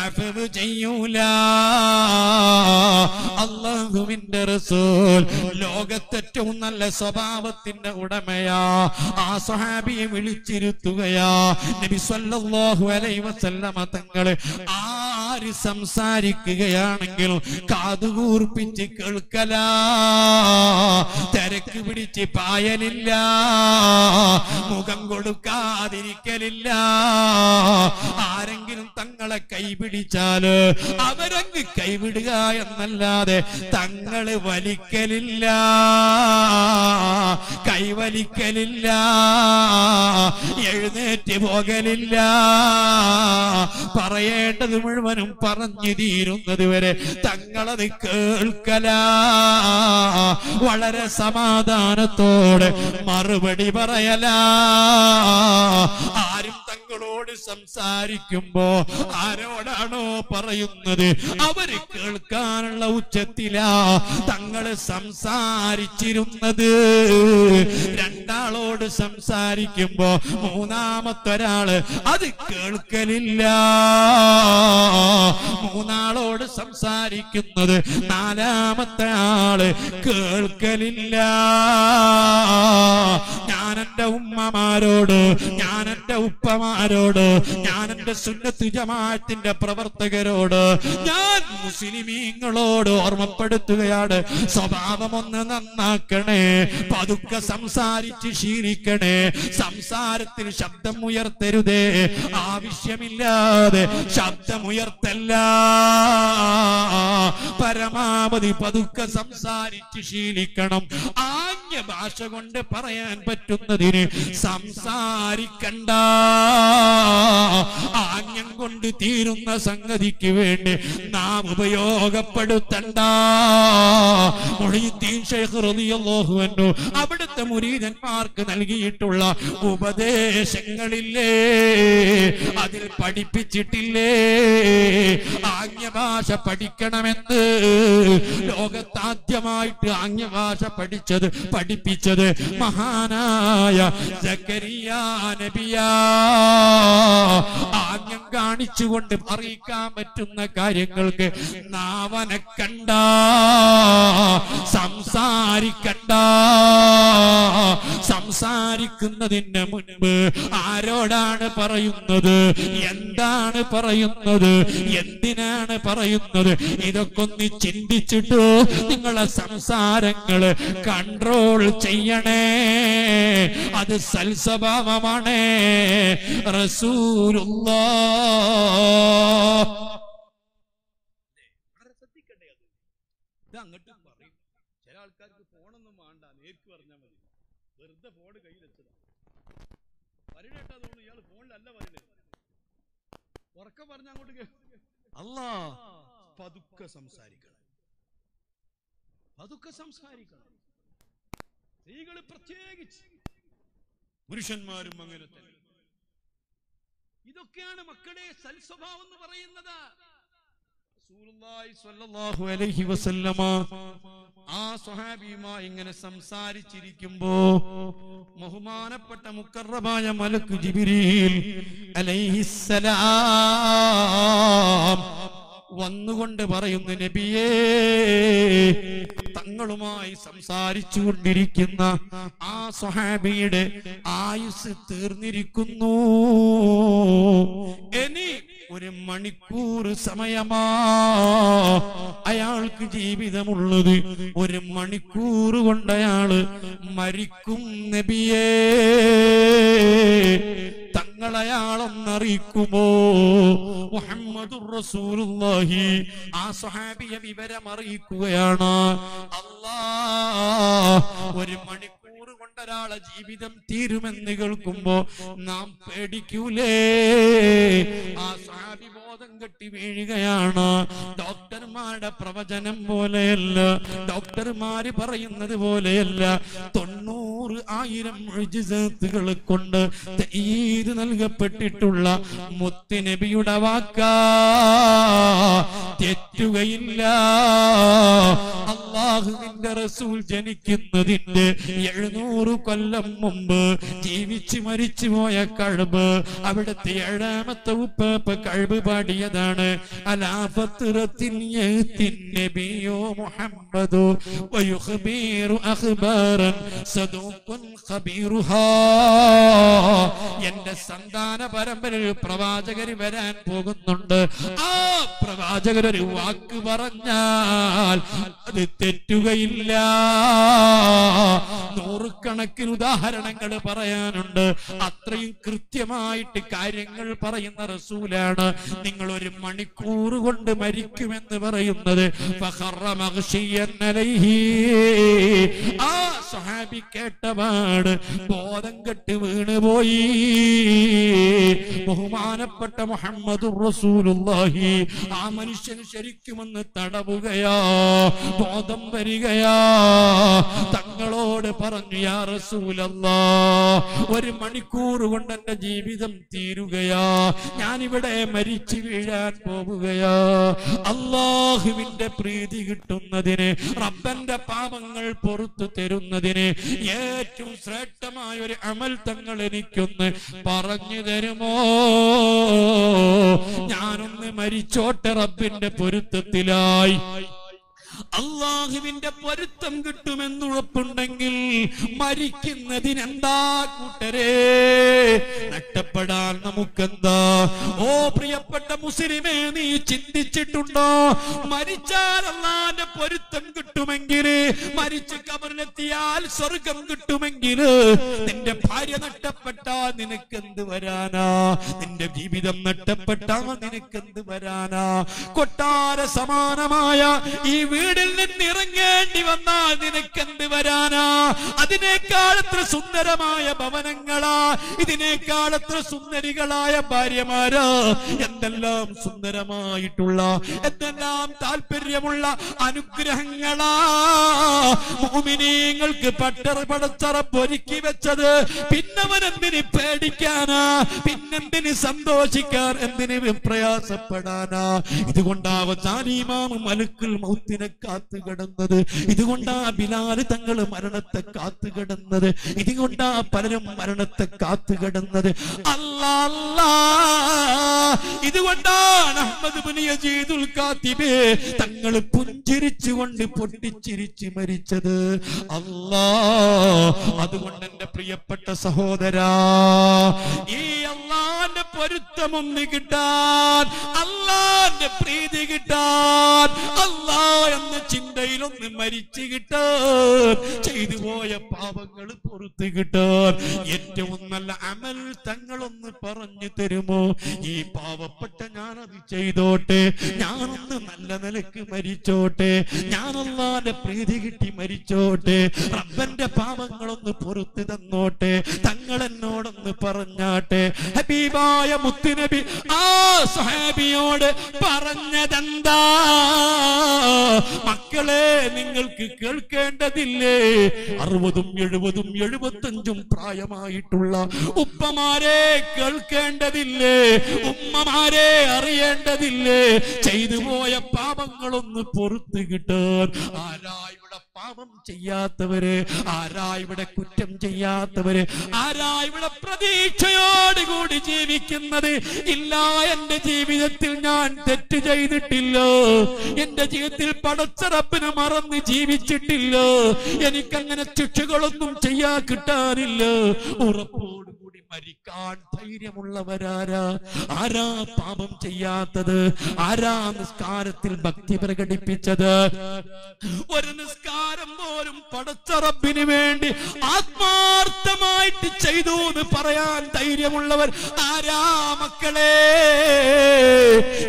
അഫവ് ചെയ്യൂല. അള്ളാഹുവിന്റെ റസൂൽ ലോകത്തേറ്റവും നല്ല സ്വഭാവത്തിന്റെ ഉടമയാ. ആ സ്വഹാബിയെ വിളിച്ചിരുത്തുകയാ നബി സല്ലല്ലാഹു അലൈഹി വസല്ലമ തങ്ങൾ ആര് സംസാരിക്കുകയാണെങ്കിൽ കാതുകൂർപ്പിച്ച് കേൾക്കല. തിരക്ക് പിടിച്ച് പായലില്ല. മുഖം കൊടുക്കാതിരിക്കലില്ല. ആരെങ്കിലും തങ്ങളെ കൈപിടിച്ചാൽ അവരങ്ങ് കൈവിടുക എന്നല്ലാതെ തങ്ങൾ വലിക്കലില്ല. കൈവലിക്കലില്ല. എഴുന്നേറ്റ് പോകലില്ല. പറയേണ്ടത് മുഴുവനും പറഞ്ഞു തീരുന്നത് വരെ തങ്ങളത് കേൾക്കല. വളരെ സമാധാനത്തോടെ മറുപടി പറയല. ആരും തങ്ങളോട് സംസാരിക്കുമ്പോ ആരോടാണോ പറയുന്നത്? അവർ കേൾക്കാനുള്ള ഉച്ചത്തിലാ തങ്ങൾ സംസാരിച്ചിരുന്നത്. രണ്ടാളോട് സംസാരിക്കുമ്പോ മൂന്നാമത്തൊരാൾ അത് കേൾക്കലില്ല. മൂന്നാളോട് സംസാരിക്കുന്നത് നാലാമത്തെ ആൾ കേൾക്കലില്ല. ഞാൻ എന്റെ ഉമ്മമാരോട് ഞാൻ എന്റെ ഉപ്പമാരോട് ഞാൻ എന്റെ സുന്നത്ത് ജമാഅത്തിന്റെ പ്രവർത്തകരോട് ഞാൻ മുസ്ലിമീങ്ങളോട് ഓർമ്മപ്പെടുത്തുകയാണ്. സ്വഭാവം ഒന്ന് നന്നാക്കണേ പതുക്കെ സംസാരിച്ച് ശീലിക്കണേ സംസാരത്തിന് ശബ്ദം ഉയർത്തരുതേ ആവശ്യമില്ലാതെ ശബ്ദമുയർത്തല്ല പരമാവധി പതുക്കെ സംസാരിച്ച് ശീലിക്കണം. ആംഗ്യ ഭാഷ കൊണ്ട് പറയാൻ പറ്റുന്നതിന് സംസാരിക്കണ്ട. ആംഗ്യം കൊണ്ട് തീരുന്ന സംഗതിക്ക് വേണ്ടി നാം ഉപയോഗപ്പെടുത്തണ്ട. അൻഹു അവിടുത്തെ മുരീതന്മാർക്ക് നൽകിയിട്ടുള്ള ഉപദേശങ്ങളില്ലേ? അതിൽ പഠിപ്പിച്ചിട്ടില്ലേ? ആംഗ്യഭാഷ പഠിക്കണമെന്ന് ലോകത്താദ്യമായിട്ട് ആംഗ്യഭാഷ പഠിച്ചത് പഠിപ്പിച്ചത് മഹാനായ സക്കരിയ നബിയാ. ആംഗ്യം കാണിച്ചുകൊണ്ട് അറിയിക്കാൻ പറ്റുന്ന കാര്യങ്ങൾക്ക് നാവനെ കണ്ട സംസാരിക്കണ്ട. സംസാരിക്കുന്നതിന് മുൻപ് ആരോടാണ് പറയുന്നത് എന്താണ് പറയുന്നത് എന്തിനാണ് പറയുന്നത്? ഇതൊക്കെ ഒന്ന് ചിന്തിച്ചിട്ടോ? നിങ്ങളെ സംസാരങ്ങൾ കൺട്രോൾ ചെയ്യണേ. അത് സൽസ്വഭാവമാണ്. റസൂലുള്ള വളരെ ശ്രദ്ധിക്കണ്ടേ അത് ഇത് അങ്ങോട്ട് പറയും ചില ആൾക്കാർക്ക് ഫോണൊന്നും വേണ്ട നേർക്ക് പറഞ്ഞാൽ മതി വെറുതെ ഫോൺ കയ്യിൽ വെച്ചതാ പറയണേട്ടാ തോന്നുന്നു ഇയാൾ ഫോണിലല്ല പറയുന്നത് ഉറക്കം പറഞ്ഞ അങ്ങോട്ട് കേ- അല്ലാ പതുക്കെ സംസാരിക്കണം. പതുക്കെ സംസാരിക്കണം. സ്ത്രീകൾ പ്രത്യേകിച്ച് പുരുഷന്മാരും അങ്ങനെ ഇതൊക്കെയാണ് മക്കളെ സൽസ്വഭാവം എന്ന് പറയുന്നത് റസൂലുള്ളാഹി സ്വല്ലല്ലാഹു സല്ലല്ലാഹു അലൈഹി വസല്ലമ ആ സ്വഹാബിയുമായി ഇങ്ങനെ സംസാരിച്ചിരിക്കുമ്പോ ബഹുമാനപ്പെട്ട മുക്കറബായ മലക്ക് ജിബിരിൽ അലൈഹിസ്സലാം വന്നുകൊണ്ട് പറയുന്നു നബിയേ തങ്ങളുമായി സംസാരിച്ചു കൊണ്ടിരിക്കുന്ന ആ സ്വഹാബിയുടെ ആയുസ് തീർന്നിരിക്കുന്നു. ഇനി ഒരു മണിക്കൂർ സമയമാ അയാൾക്ക് ജീവിതമുള്ളത്. ഒരു മണിക്കൂർ കൊണ്ട് അയാൾ മരിക്കും നബിയേ. തങ്ങളയാളൊന്നറിയിക്കുമോ? മുഹമ്മദുർ റസൂലുള്ളാഹി. ആ സ്വഹാബിയ വിവരം അറിയിക്കുകയാണ് അല്ലാ ഒരു മണിക്കൂർ ഒരാളെ ജീവിതം തീരുമെന്ന് കേൾക്കുമ്പോ നാം പേടിക്കൂലേ? ആ സ്വാഭിബോധം കെട്ടി വീഴുകയാണ്. ഡോക്ടർമാരുടെ പ്രവചനം പോലെയല്ല. ഡോക്ടർമാര് പറയുന്നത് പോലെയല്ല. തൊണ്ണൂറ് ആയിരം മുഴുജിസത്തുകൾ കൊണ്ട് ഈത് നൽകപ്പെട്ടിട്ടുള്ള മുത്തുനബിയുടെ വാക്ക. തെറ്റുകയില്ല. അള്ളാഹുവിന്റെ റസൂൽ ജനിക്കുന്നതിന്റെ എഴുന്നൂറ് കൊല്ലം മുമ്പ് ജീവിച്ചു മരിച്ചു പോയ കഴുബ് അവിടുത്തെ ഏഴാമത്തെ ഉപ്പ കഴുബ് പാടിയതാണ്. എന്റെ സന്താന പരമ്പരയിൽ പ്രവാചകർ വരാൻ പോകുന്നുണ്ട്. ആ പ്രവാചകർ ഒരു വാക്ക് പറഞ്ഞാൽ അത് തെറ്റുകയില്ല. നൂറുകണക്കിന് ഉദാഹരണങ്ങൾ പറയാനുണ്ട്. അത്രയും കൃത്യമായിട്ട് കാര്യങ്ങൾ പറയുന്ന റസൂലാണ് നിങ്ങൾ ഒരു മണിക്കൂർ കൊണ്ട് മരിക്കുമെന്ന് പറയുന്നത്. ആ സഹാബി കേട്ടപാട് ബോധം കെട്ട് വീണുപോയി ബഹുമാനപ്പെട്ട മുഹമ്മദ് റസൂലുള്ളാഹി ആ മനുഷ്യൻ ശരിക്കുമെന്ന് തടവുകയാ ബോധം വരികയാ. തങ്ങളോട് പറഞ്ഞു യാ ഒരു മണിക്കൂർ കൊണ്ട് എന്റെ ജീവിതം തീരുകയാ. ഞാനിവിടെ മരിച്ചു വീഴാൻ പോവുകയാ. അള്ളാഹുവിന്റെ പ്രീതി കിട്ടുന്നതിന് റബ്ബന്റെ പാപങ്ങൾ പുറത്തു തരുന്നതിന് ഏറ്റവും ശ്രേഷ്ഠമായ ഒരു അമൽ തങ്ങൾ എനിക്കൊന്ന് പറഞ്ഞു തരുമോ? ഞാനൊന്ന് മരിച്ചോട്ടെ റബ്ബിന്റെ പൊരുത്തത്തിലായി. അള്ളാഹുവിന്റെ പൊരുത്തം കിട്ടുമെന്നുറപ്പുണ്ടെങ്കിൽ മരിക്കുന്നതിനെന്താ കൂട്ടരേ? നഷ്ടപ്പെടാൻ നമുക്കെന്താ? ഓ പ്രിയപ്പെട്ട മുസ്ലിമേ നീ ചിന്തിച്ചിട്ടുണ്ടോ? മരിച്ചാൽ അള്ളാന്റെ പൊരുത്തം കിട്ടുമെങ്കിൽ മരിച്ച് കബറിലെത്തിയാൽ സ്വർഗം കിട്ടുമെങ്കിൽ നിന്റെ ഭാര്യ നഷ്ടപ്പെട്ടാ നിനക്കെന്ത് വരാനാ? നിന്റെ ജീവിതം നഷ്ടപ്പെട്ടാ നിനക്കെന്ത് വരാനാ? കൊട്ടാര സമാനമായ ഈ വീടിൽ നിന്ന് ഇറങ്ങേണ്ടി വന്നാൽ നിനക്കെന്ത് വരാനാ? അതിനേക്കാൾ എത്ര സുന്ദരമായ ഭവനങ്ങളാ. ഇതിനേക്കാൾ എത്ര സുന്ദരികളായ ഭാര്യമാരാ. എന്തെല്ലാം സുന്ദരമായിട്ടുള്ള എന്തെല്ലാം താല്പര്യമുള്ള അനുഗ്രഹങ്ങളാ. ഭൂമിനീങ്ങൾക്ക് പട്ടറ പടച്ചറ പൊരുക്കി വെച്ചത് പിന്നവനെന്തിന് പേടിക്കാനാ? പിന്നെന്തിന് സന്തോഷിക്കാൻ എന്തിന് പ്രയാസപ്പെടാനാ? ഇതുകൊണ്ടാവ ചാനീമാമ് മലുക്കിൽ മൗത്തിനെ കാത്തു കിടന്നത്. ഇതുകൊണ്ടാ ബിലാൽ തങ്ങൾ മരണത്തെ കാത്തുകിടന്നത് ഇതുകൊണ്ടാ പലരും മരണത്തെ കാത്തുകിടന്നത് അല്ല ഇതുകൊണ്ടാണ് അഹമ്മദ് കാത്തിബ് തങ്ങൾ പുഞ്ചിരിച്ചുകൊണ്ട് പൊട്ടിച്ചിരിച്ച് മരിച്ചത്. അല്ലാ. അതുകൊണ്ട് എന്റെ പ്രിയപ്പെട്ട സഹോദരാ ഈ അള്ളാന്റെ പൊരുത്തമൊന്ന് കിട്ടാൻ അള്ളാന്റെ പ്രീതി കിട്ടാൻ അല്ലാ എന്ന ചിന്തയിലൊന്ന് മരിച്ചു കിട്ടാൻ ചെയ്തു പോയ പാപങ്ങൾ പുറത്തു കിട്ടാൻ. ഏറ്റവും നല്ല അമൽ തങ്ങളൊന്ന് പറഞ്ഞു തരുമോ? ഈ പാവപ്പെട്ട ഞാനത് ചെയ്തോട്ടെ. ഞാനൊന്ന് നല്ല നിലയ്ക്ക് മരിച്ചോട്ടെ. ഞാനൊന്നാന്റെ പ്രീതി കിട്ടി മരിച്ചോട്ടെ. റബ്ബന്റെ പാവങ്ങളൊന്ന് പുറത്തു തന്നോട്ടെ. തങ്ങൾ എന്നോടൊന്ന് പറഞ്ഞാട്ടെ. ഹബീബായ മുത്തുനബി ആ സഹാബിയോട് പറഞ്ഞതെന്താ? മക്കളെ നിങ്ങൾക്ക് കേൾക്കേണ്ടതില്ലേ? അറുപതും എഴുപതും എഴുപത്തഞ്ചും പ്രായമായിട്ടുള്ള ഉപ്പമാരെ കേൾക്കേണ്ടതില്ലേ? ഉമ്മമാരെ അറിയേണ്ടതില്ലേ? ചെയ്തു പോയ പാപങ്ങളൊന്ന് പുറത്തു കിട്ടാൻ ആരാ ഇവിടെ പാപം ചെയ്യാത്തവര്? ആരാ ഇവിടെ കുറ്റം ചെയ്യാത്തവര്? ആരാ ഇവിടെ പ്രതീക്ഷയോടുകൂടി ജീവിക്കുന്നത്? ഇല്ല എന്റെ ജീവിതത്തിൽ ഞാൻ തെറ്റ് ചെയ്തിട്ടില്ലോ. എന്റെ ജീവിതത്തിൽ പടച്ചറപ്പിന് മറന്ന് ജീവിച്ചിട്ടില്ലോ. എനിക്കങ്ങനെ ശിക്ഷകളൊന്നും ചെയ്യാ കിട്ടാനില്ല. ഉറപ്പോടുകൂടി മരിക്കാൻ ധൈര്യമുള്ളവരാരാ? ആരാ പാപം ചെയ്യാത്തത്? ആരാ നിസ്കാരത്തിൽ ഭക്തി പ്രകടിപ്പിച്ചത്? ഒരു നിസ്കാരം പോലും പടച്ചറബിന് വേണ്ടി ആത്മാർത്ഥമായിട്ട് ചെയ്തു എന്ന് പറയാൻ ധൈര്യമുള്ളവർ ആരാ മക്കളെ?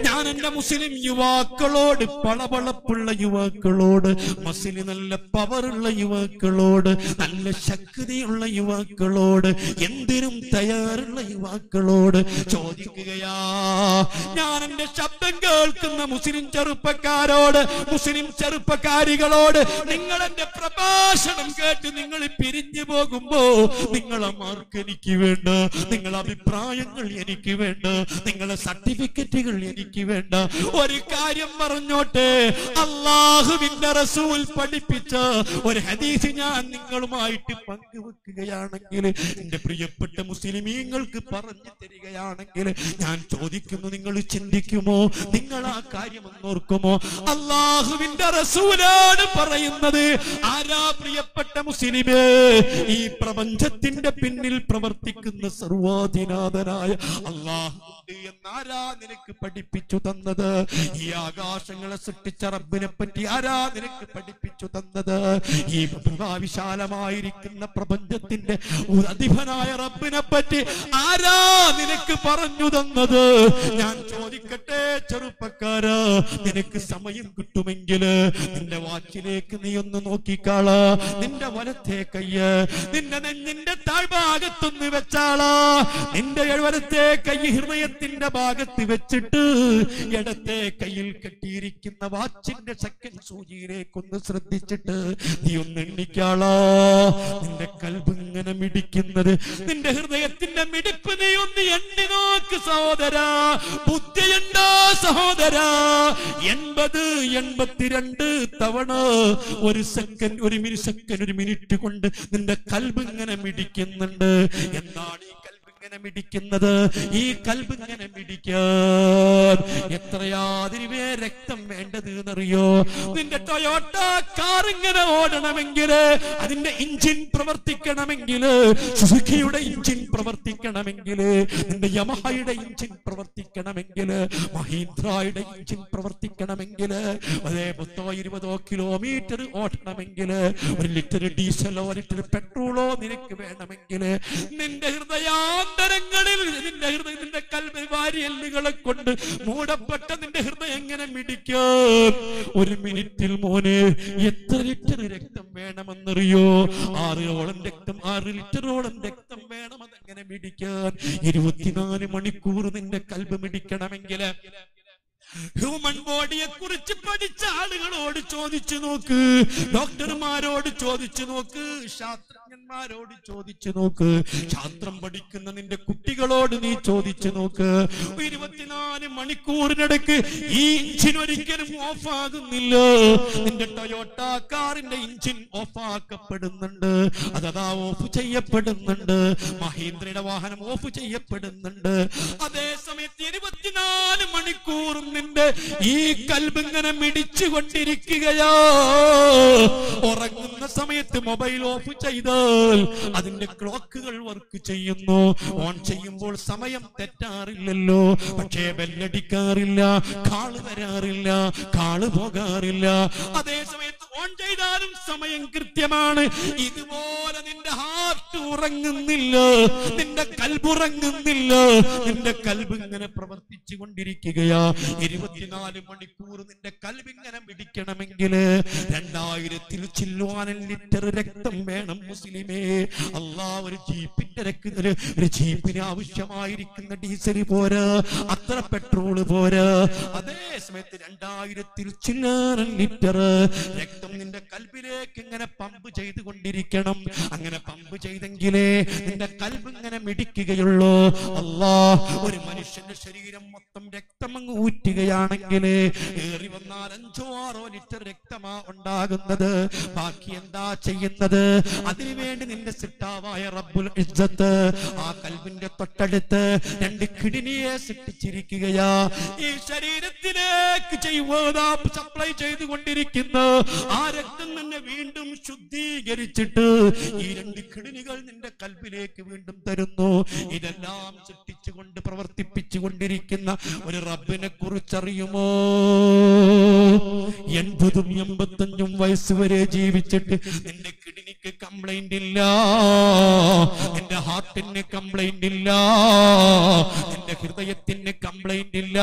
ഞാൻ എന്റെ മുസ്ലിം യുവാക്കളോട് പളപളപ്പുള്ള യുവാക്കളോട് മുസ്ലിം നല്ല പവറുള്ള യുവാക്കളോട് നല്ല ശക്തിയുള്ള യുവാക്കളോട് എന്തിനും തയ്യാറുള്ള യുവാക്കളോട് ചോദിക്കുകയാ ഞാൻ എന്റെ ശബ്ദം കേൾക്കുന്ന മുസ്ലിം ചെറുപ്പക്കാരോട് മുസ്ലിം ചെറുപ്പക്കാരികളോട് നിങ്ങൾ എന്റെ പ്രഭാഷണം കേട്ട് നിങ്ങൾ പിരിഞ്ഞു പോകുമ്പോ നിങ്ങളെ മാർക്ക് എനിക്ക് വേണ്ട നിങ്ങളെ അഭിപ്രായങ്ങൾ എനിക്ക് വേണ്ട നിങ്ങളെ സർട്ടിഫിക്കറ്റുകൾ എനിക്ക് വേണ്ട. ഒരു കാര്യം പറഞ്ഞോട്ടെ അള്ളാഹുവിന്റെ റസൂൽ പഠിപ്പിച്ച ഒരു ഹദീസ് ഞാൻ നിങ്ങളുമായിട്ട് പങ്കുവെക്കുകയാണെങ്കിൽ എന്റെ പ്രിയപ്പെട്ട മുസ്ലിമീങ്ങൾക്ക് പറഞ്ഞു തരികയാണെങ്കിൽ ഞാൻ ചോദിക്കുന്നു നിങ്ങൾ ചിന്തിക്കുമോ? നിങ്ങൾ ആ കാര്യം ഓർക്കുമോ അള്ളാഹുവിന്റെ റസൂലാണ് പറയുന്നത് ആരാ പ്രിയപ്പെട്ട മുസ്ലിമേ ഈ പ്രപഞ്ചത്തിന്റെ പിന്നിൽ പ്രവർത്തിക്കുന്ന സർവാധിനാഥനായ അള്ളാഹു എന്നാരാ നിനക്ക് പഠിപ്പിച്ചു തന്നത്? ഈ ആകാശങ്ങളെ സൃഷ്ടിച്ച റബ്ബിനെ പറ്റി ആരാ നിനക്ക് പഠിപ്പിച്ചു തന്നത്? ഈ വിശാലമായിരിക്കുന്ന പ്രപഞ്ചത്തിന്റെ അധിപനായ റബ്ബിനെ പറ്റി ആരാ നിനക്ക് പറഞ്ഞു തന്നത്? ഞാൻ ചോദിക്കട്ടെ ചെറുപ്പക്കാരാ. നിനക്ക് സമയം കിട്ടുമെങ്കിൽ നിന്റെ വാച്ചിലേക്ക് നീ ഒന്ന് നോക്കിക്കാള. നിന്റെ വലത്തെ കയ്യ് നിന്റെ നെഞ്ഞിന്റെ താഴ്ഭാഗത്തൊന്ന് വെച്ചാളാ. നിന്റെ വലത്തെ കൈ ഹൃദയത്തിന്റെ ഭാഗത്ത് വെച്ചിട്ട് ഇടത്തെ കയ്യിൽ കെട്ടിയിരിക്കുന്ന വാച്ചിന്റെ സെക്കൻഡ് സൂചിയിലേക്കൊന്ന് ശ്രദ്ധിച്ചിട്ട് നീ ഒന്ന് എണ്ണിക്കാളാ. നിന്റെ കൽബ് ഇങ്ങനെ മിടിക്കുന്നത് നിന്റെ ഹൃദയത്തിന്റെ മിടുപ്പ് നീ ഒന്ന് എണ്ണി നോക്ക് സഹോദര. ബുദ്ധിയുണ്ടോ സഹോദര? എൺപത് എൺപത്തിരണ്ട് തവണ ഒരു സെക്കൻഡ് ഒരു മിനി സെക്കൻഡ് ഒരു മിനിറ്റ് കൊണ്ട് നിന്റെ കൽബ് ഇങ്ങനെ മിടിക്കുന്നുണ്ട്. എന്താണ് ഇങ്ങനെ മിടിക്കുന്നത്? ഈ കൽബ് ഇങ്ങനെ മിടിക്കാൻ എത്രയാതിരി രക്തം വേണ്ടത് എന്നറിയോ നിന്റെ ടൊയോട്ട കാർ ഇങ്ങനെ ഓടണമെങ്കിൽ അതിന്റെ ഇഞ്ചിൻ പ്രവർത്തിക്കണമെങ്കിൽ സുസുക്കിയുടെ ഇഞ്ചിൻ പ്രവർത്തിക്കണമെങ്കിൽ നിന്റെ യമഹയുടെ ഇഞ്ചിൻ പ്രവർത്തിക്കണമെങ്കിൽ മഹീന്ദ്രയുടെ ഇഞ്ചിൻ പ്രവർത്തിക്കണമെങ്കിൽ അതേ പത്തോ ഇരുപതോ കിലോമീറ്റർ ഓടണമെങ്കിൽ ഒരു ലിറ്റർ ഡീസലോ ലിറ്റർ പെട്രോളോ നിനക്ക് വേണമെങ്കിൽ നിന്റെ ഹൃദയാന്തരങ്ങളിൽ നിന്റെ ഹൃദയത്തിന്റെ നിന്റെ കൽവി വാരിയല്ലുകളെ കൊണ്ട് മൂടപ്പെട്ട നിന്റെ ഹൃദയം എങ്ങനെ മിടിക്കും? ഒരു മിനിറ്റിൽ മോനെ എത്ര ലിറ്റർ രക്തം വേണമെന്നറിയോ? ആറോളം രക്തം ആറ് ലിറ്ററോളം രക്തം വേണമെന്ന് എങ്ങനെ മിടിക്കാൻ? ഇരുപത്തിനാല് മണിക്കൂർ നിന്റെ കൽബ് മിടിക്കണമെങ്കിൽ ഹ്യൂമൻ ബോഡിയെ കുറിച്ച് പഠിച്ച ആളുകളോട് ചോദിച്ചു നോക്ക്. ഡോക്ടർമാരോട് ചോദിച്ചു നോക്ക്. ശാസ്ത്രജ്ഞന്മാർ ഡോക്ടർമാരോട് ചോദിച്ചു നോക്ക്. ശാസ്ത്രം പഠിക്കുന്ന നിന്റെ കുട്ടികളോട് നീ ചോദിച്ചു നോക്ക്. ഇരുപത്തിനാല് മണിക്കൂറിനിടക്ക് ഈ ഇഞ്ചിൻ ഒരിക്കലും ഓഫ് ആകുന്നില്ല നിന്റെ ടൊയോട്ട കാറിന്റെ ഇഞ്ചിൻ ഓഫ് ആക്കപ്പെടുന്നുണ്ട് അതതാ ഓഫ് ചെയ്യപ്പെടുന്നുണ്ട്. മഹീന്ദ്രയുടെ വാഹനം ഓഫ് ചെയ്യപ്പെടുന്നുണ്ട്. അതേ സമയത്ത് ഇരുപത്തിനാല് മണിക്കൂറും നിന്റെ ഈ കൽബിങ്ങനെ മിടിച്ചു കൊണ്ടിരിക്കുകയോ ഉറങ്ങുന്ന സമയത്ത് മൊബൈൽ ഓഫ് അതിന്റെ ക്ലോക്കുകൾ വർക്ക് ചെയ്യുന്നു. ഓൺ ചെയ്യുമ്പോൾ സമയം തെറ്റാറില്ലല്ലോ. പക്ഷേ ബെല്ലടിക്കാറില്ല കാൾ വരാറില്ല കാൾ പോകാറില്ല. അതേ സമയത്ത് ഓൺ ചെയ്താലും സമയം കൃത്യമാണ്. ഇതുപോലെ നിന്റെ ഹാർട്ട് ഉറങ്ങുന്നില്ല. നിന്റെ കൽബുറങ്ങുന്നില്ല നിന്റെ കൽബ് ഇങ്ങനെ പ്രവർത്തിച്ചു കൊണ്ടിരിക്കുകയാ. ഇരുപത്തിനാല് മണിക്കൂർ നിന്റെ കൽബ് ഇങ്ങനെ പിടിക്കണമെങ്കിൽ രണ്ടായിരത്തിൽ ചില്ലുവാനൽ ലിറ്റർ രക്തം വേണം അല്ലാ ഒരു ജീപ്പിന്റെ രക്ത ഒരു ജീപ്പിന് ആവശ്യമായിരിക്കുന്ന ഡീസൽ പോരാ. അത്ര പെട്രോൾ പോരാ. അതേ സമയത്ത് രണ്ടായിരത്തിൽ ചില്ലാനൽ ലിറ്റർ രക്തം നിന്റെ കൽബിലേക്ക് ഇങ്ങനെ പമ്പ് ചെയ്തുകൊണ്ടിരിക്കണം. അങ്ങനെ പമ്പ് ചെയ്തെങ്കിലേ നിന്റെ കൽബ് ഇങ്ങനെ മിടിക്കുകയുള്ളൂ. അല്ലാ ഒരു മനുഷ്യന്റെ ശരീരം മൊത്തം രക്തം അങ്ങ് ഊറ്റുകയാണെങ്കിൽ ഏറി വന്നാൽ അഞ്ചോ ആറോ ലിറ്റർ രക്തമാ ഉണ്ടാകുന്നത്. ബാക്കി എന്താ ചെയ്യുന്നത്? അതിനുവേണ്ടി നിന്റെ സിട്ടാവായ റബ്ബുൽ ഇജ്ജത്ത് ആ കൽബിന്റെ തൊട്ടടുത്ത് രണ്ട് കിഡ്നിയെ സൃഷ്ടിച്ചിരിക്കുകയാ. ഈ ശരീരത്തിലേക്ക് ചെയ്യുവാ? സപ്ലൈ ചെയ്തുകൊണ്ടിരിക്കുന്ന. ആ രക്തം തന്നെ വീണ്ടും ശുദ്ധീകരിച്ചിട്ട് ഈ രണ്ട് കിഡ്നികൾ നിന്റെ കൽബിലേക്ക് വീണ്ടും തരുന്നു. ഇതെല്ലാം സൃഷ്ടിച്ചുകൊണ്ട് പ്രവർത്തിപ്പിച്ചു കൊണ്ടിരിക്കുന്ന ഒരു റബ്ബിനെ കുറിച്ചറിയുമോ? എൺപതും എൺപത്തഞ്ചും വയസ്സ് വരെ ജീവിച്ചിട്ട് നിന്റെ കിഡ്നിക്ക് കംപ്ലൈന്റ് ഇല്ല. എന്റെ ഹാർട്ടിന് കംപ്ലൈന്റ് ഇല്ല. എന്റെ ഹൃദയത്തിന് കംപ്ലൈന്റ് ഇല്ല.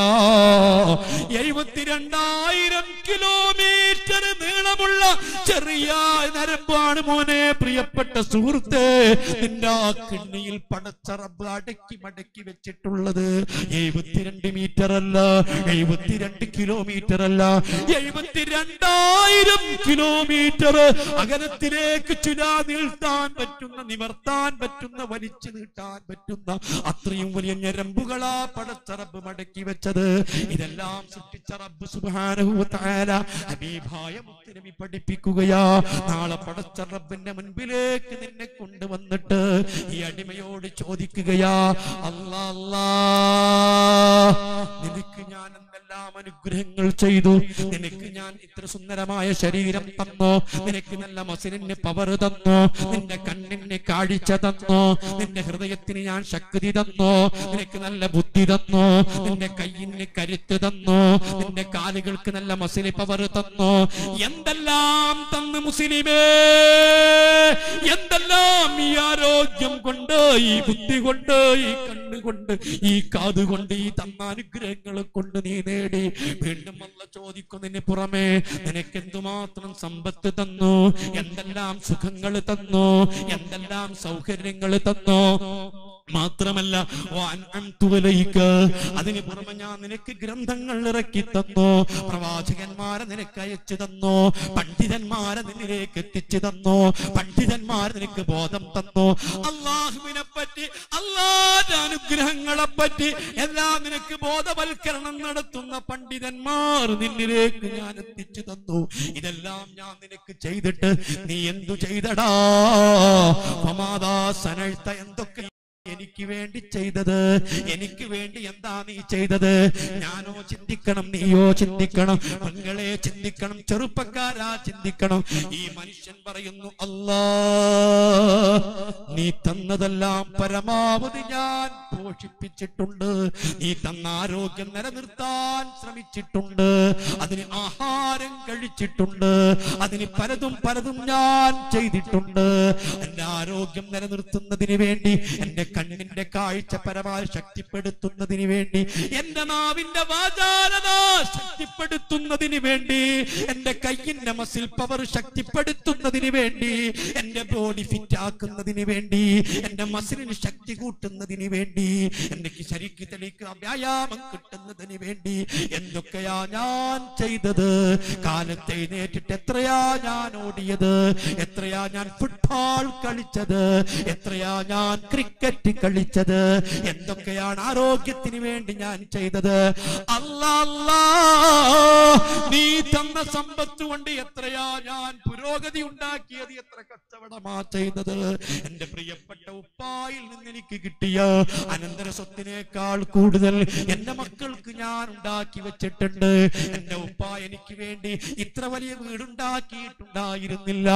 എഴുപത്തിരണ്ടായിരം കിലോമീറ്റർ നീളമുള്ള ചെറിയ നരമ്പാണ് മോനെ. പ്രിയപ്പെട്ട സുഹൃത്ത് നിന്റെ ആ കിണ്ണിയിൽ പടച്ച റബ്ബ് അടക്കി മടക്കി വെച്ചിട്ടുള്ളത് എഴുപത്തിരണ്ട് മീറ്റർ അല്ല. എഴുപത്തിരണ്ട് കിലോമീറ്റർ അല്ല. എഴുപത്തിരണ്ടായിരം കിലോമീറ്റർ അകലത്തിലേക്ക് ചുരാ നീട്ടാൻ പറ്റുന്ന നിവർത്താൻ പറ്റുന്ന വലിച്ചു നീട്ടാൻ പറ്റുന്ന അത്രയും വലിയ ഞരമ്പുകളാ പടച്ചറബ് മടക്കി വെച്ചത്. ഇതെല്ലാം സൃഷ്ടിച്ച റബ്ബ് തആല ഹബീബായ പഠിപ്പിക്കുകയാ. നാളെ പടച്ച റബ്ബിന്റെ മുൻപിലേക്ക് നിന്നെ കൊണ്ടുവന്നിട്ട് ഈ അടിമയോട് ചോദിക്കുകയാ അല്ലാ അല്ലാ നിനക്ക് ഞാൻ എന്തെല്ലാം അനുഗ്രഹങ്ങൾ ചെയ്തു? നിനക്ക് ഞാൻ ഇത്ര സുന്ദരമായ ശരീരം തന്നോ? നിനക്ക് നല്ല മസിലിന് പവർ തന്നോ? നിന്റെ കണ്ണിന് കാഴ്ച തന്നോ? നിന്റെ ഹൃദയത്തിന് ഞാൻ ശക്തി തന്നോ? നിനക്ക് നല്ല ബുദ്ധി തന്നോ? നിന്റെ കയ്യിന് കരുത്ത് തന്നോ? നിന്റെ കാലുകൾക്ക് നല്ല മസിലി പവർ തന്നോ? എന്തെല്ലാം തന്ന് മുസ്ലിമേ? എന്തെല്ലാം ഈ ആരോഗ്യം കൊണ്ട് ഈ ബുദ്ധി കൊണ്ട് ഈ കണ്ണുകൊണ്ട് ഈ കാതുകൊണ്ട് ഈ തന്ന അനുഗ്രഹങ്ങൾ കൊണ്ട് നീ നേടി. വീണ്ടും അല്ല ചോദിക്കുന്നതിന് പുറമെ നിനക്ക് എന്തുമാത്രം സമ്പത്ത് തന്നു? എന്തെല്ലാം സുഖങ്ങൾ തന്നു? എന്തെല്ലാം സൗകര്യങ്ങൾ തന്നു? മാത്രമല്ല. അതിന് പുറമെ ഞാൻ നിനക്ക് ഗ്രന്ഥങ്ങൾ ഇറക്കി തന്നു പ്രവാചകന്മാരെ നിനക്ക് അയച്ചു തന്നു പണ്ഡിതന്മാരെ നിന്നിലേക്ക് എത്തിച്ചു തന്നു പണ്ഡിതന്മാർ നിനക്ക് ബോധം തന്നു അള്ളാഹുവിനെ പറ്റി അള്ളാന്റെ അനുഗ്രഹങ്ങളെ പറ്റി എല്ലാം നിനക്ക് ബോധവൽക്കരണം നടത്തുന്ന പണ്ഡിതന്മാർ നിന്നിലേക്ക് ഞാൻ എത്തിച്ചു തന്നു ഇതെല്ലാം ഞാൻ നിനക്ക് ചെയ്തിട്ട് നീ എന്തു ചെയ്തടാ എന്തൊക്കെ എനിക്ക് വേണ്ടി ചെയ്തത്. എനിക്ക് വേണ്ടി എന്താ നീ ചെയ്തത്? ഞാനോ ചിന്തിക്കണം നീയോ ചിന്തിക്കണം. പെങ്ങളെ ചിന്തിക്കണം ചെറുപ്പക്കാരാ ചിന്തിക്കണം. ഈ മനുഷ്യൻ പറയുന്നു അല്ലാ നീ തന്നതെല്ലാം പരമാവധി ഞാൻ പോഷിപ്പിച്ചിട്ടുണ്ട്. നീ തന്ന ആരോഗ്യം നിലനിർത്താൻ ശ്രമിച്ചിട്ടുണ്ട്. അതിന് ആഹാരം കഴിച്ചിട്ടുണ്ട്. അതിന് പലതും പലതും ഞാൻ ചെയ്തിട്ടുണ്ട്. എന്റെ ആരോഗ്യം നിലനിർത്തുന്നതിന് വേണ്ടി എന്റെ കണ്ണിന്റെ കാഴ്ച പരമാവധി ശക്തിപ്പെടുത്തുന്നതിന് വേണ്ടി എന്റെ നാവിന്റെ വാചാലത ശക്തിപ്പെടുത്തുന്നതിന് വേണ്ടി എന്റെ കയ്യിന്റെ മസിൽ പവർ ശക്തിപ്പെടുത്തുന്നതിന് വേണ്ടി എന്റെ ബോഡി ഫിറ്റ് ആക്കുന്നതിന് വേണ്ടി എന്റെ മസിലിന് ശക്തി കൂട്ടുന്നതിന് വേണ്ടി എന്റെ ശരീരത്തിലേക്ക് വ്യായാമം കിട്ടുന്നതിന് വേണ്ടി എന്തൊക്കെയാ ഞാൻ ചെയ്തത്? കാലത്തെ എഴുന്നേറ്റിട്ട് എത്രയാ ഞാൻ ഓടിയത്? എത്രയാ ഞാൻ ഫുട്ബോൾ കളിച്ചത്? എത്രയാ ഞാൻ ക്രിക്കറ്റ് കളിച്ചത് എന്തൊക്കെയാണ് ആരോഗ്യത്തിന് വേണ്ടി ഞാൻ ചെയ്തത്? അല്ലാ, നീ തന്ന സമ്പത്ത് കൊണ്ട് എത്രയാ ഞാൻ പുരോഗതി ഉണ്ടാക്കിയത്? എത്ര കച്ചവടമാ ചെയ്തത്? എന്റെ പ്രിയപ്പെട്ട ഉപ്പായിൽ നിന്ന് എനിക്ക് കിട്ടിയ അനന്തര സ്വത്തിനേക്കാൾ കൂടുതൽ എന്റെ മക്കൾക്ക് ഞാൻ ഉണ്ടാക്കി വെച്ചിട്ടുണ്ട്. എന്റെ ഉപ്പ എനിക്ക് വേണ്ടി ഇത്ര വലിയ വീടുണ്ടാക്കിയിട്ടുണ്ടായിരുന്നില്ല.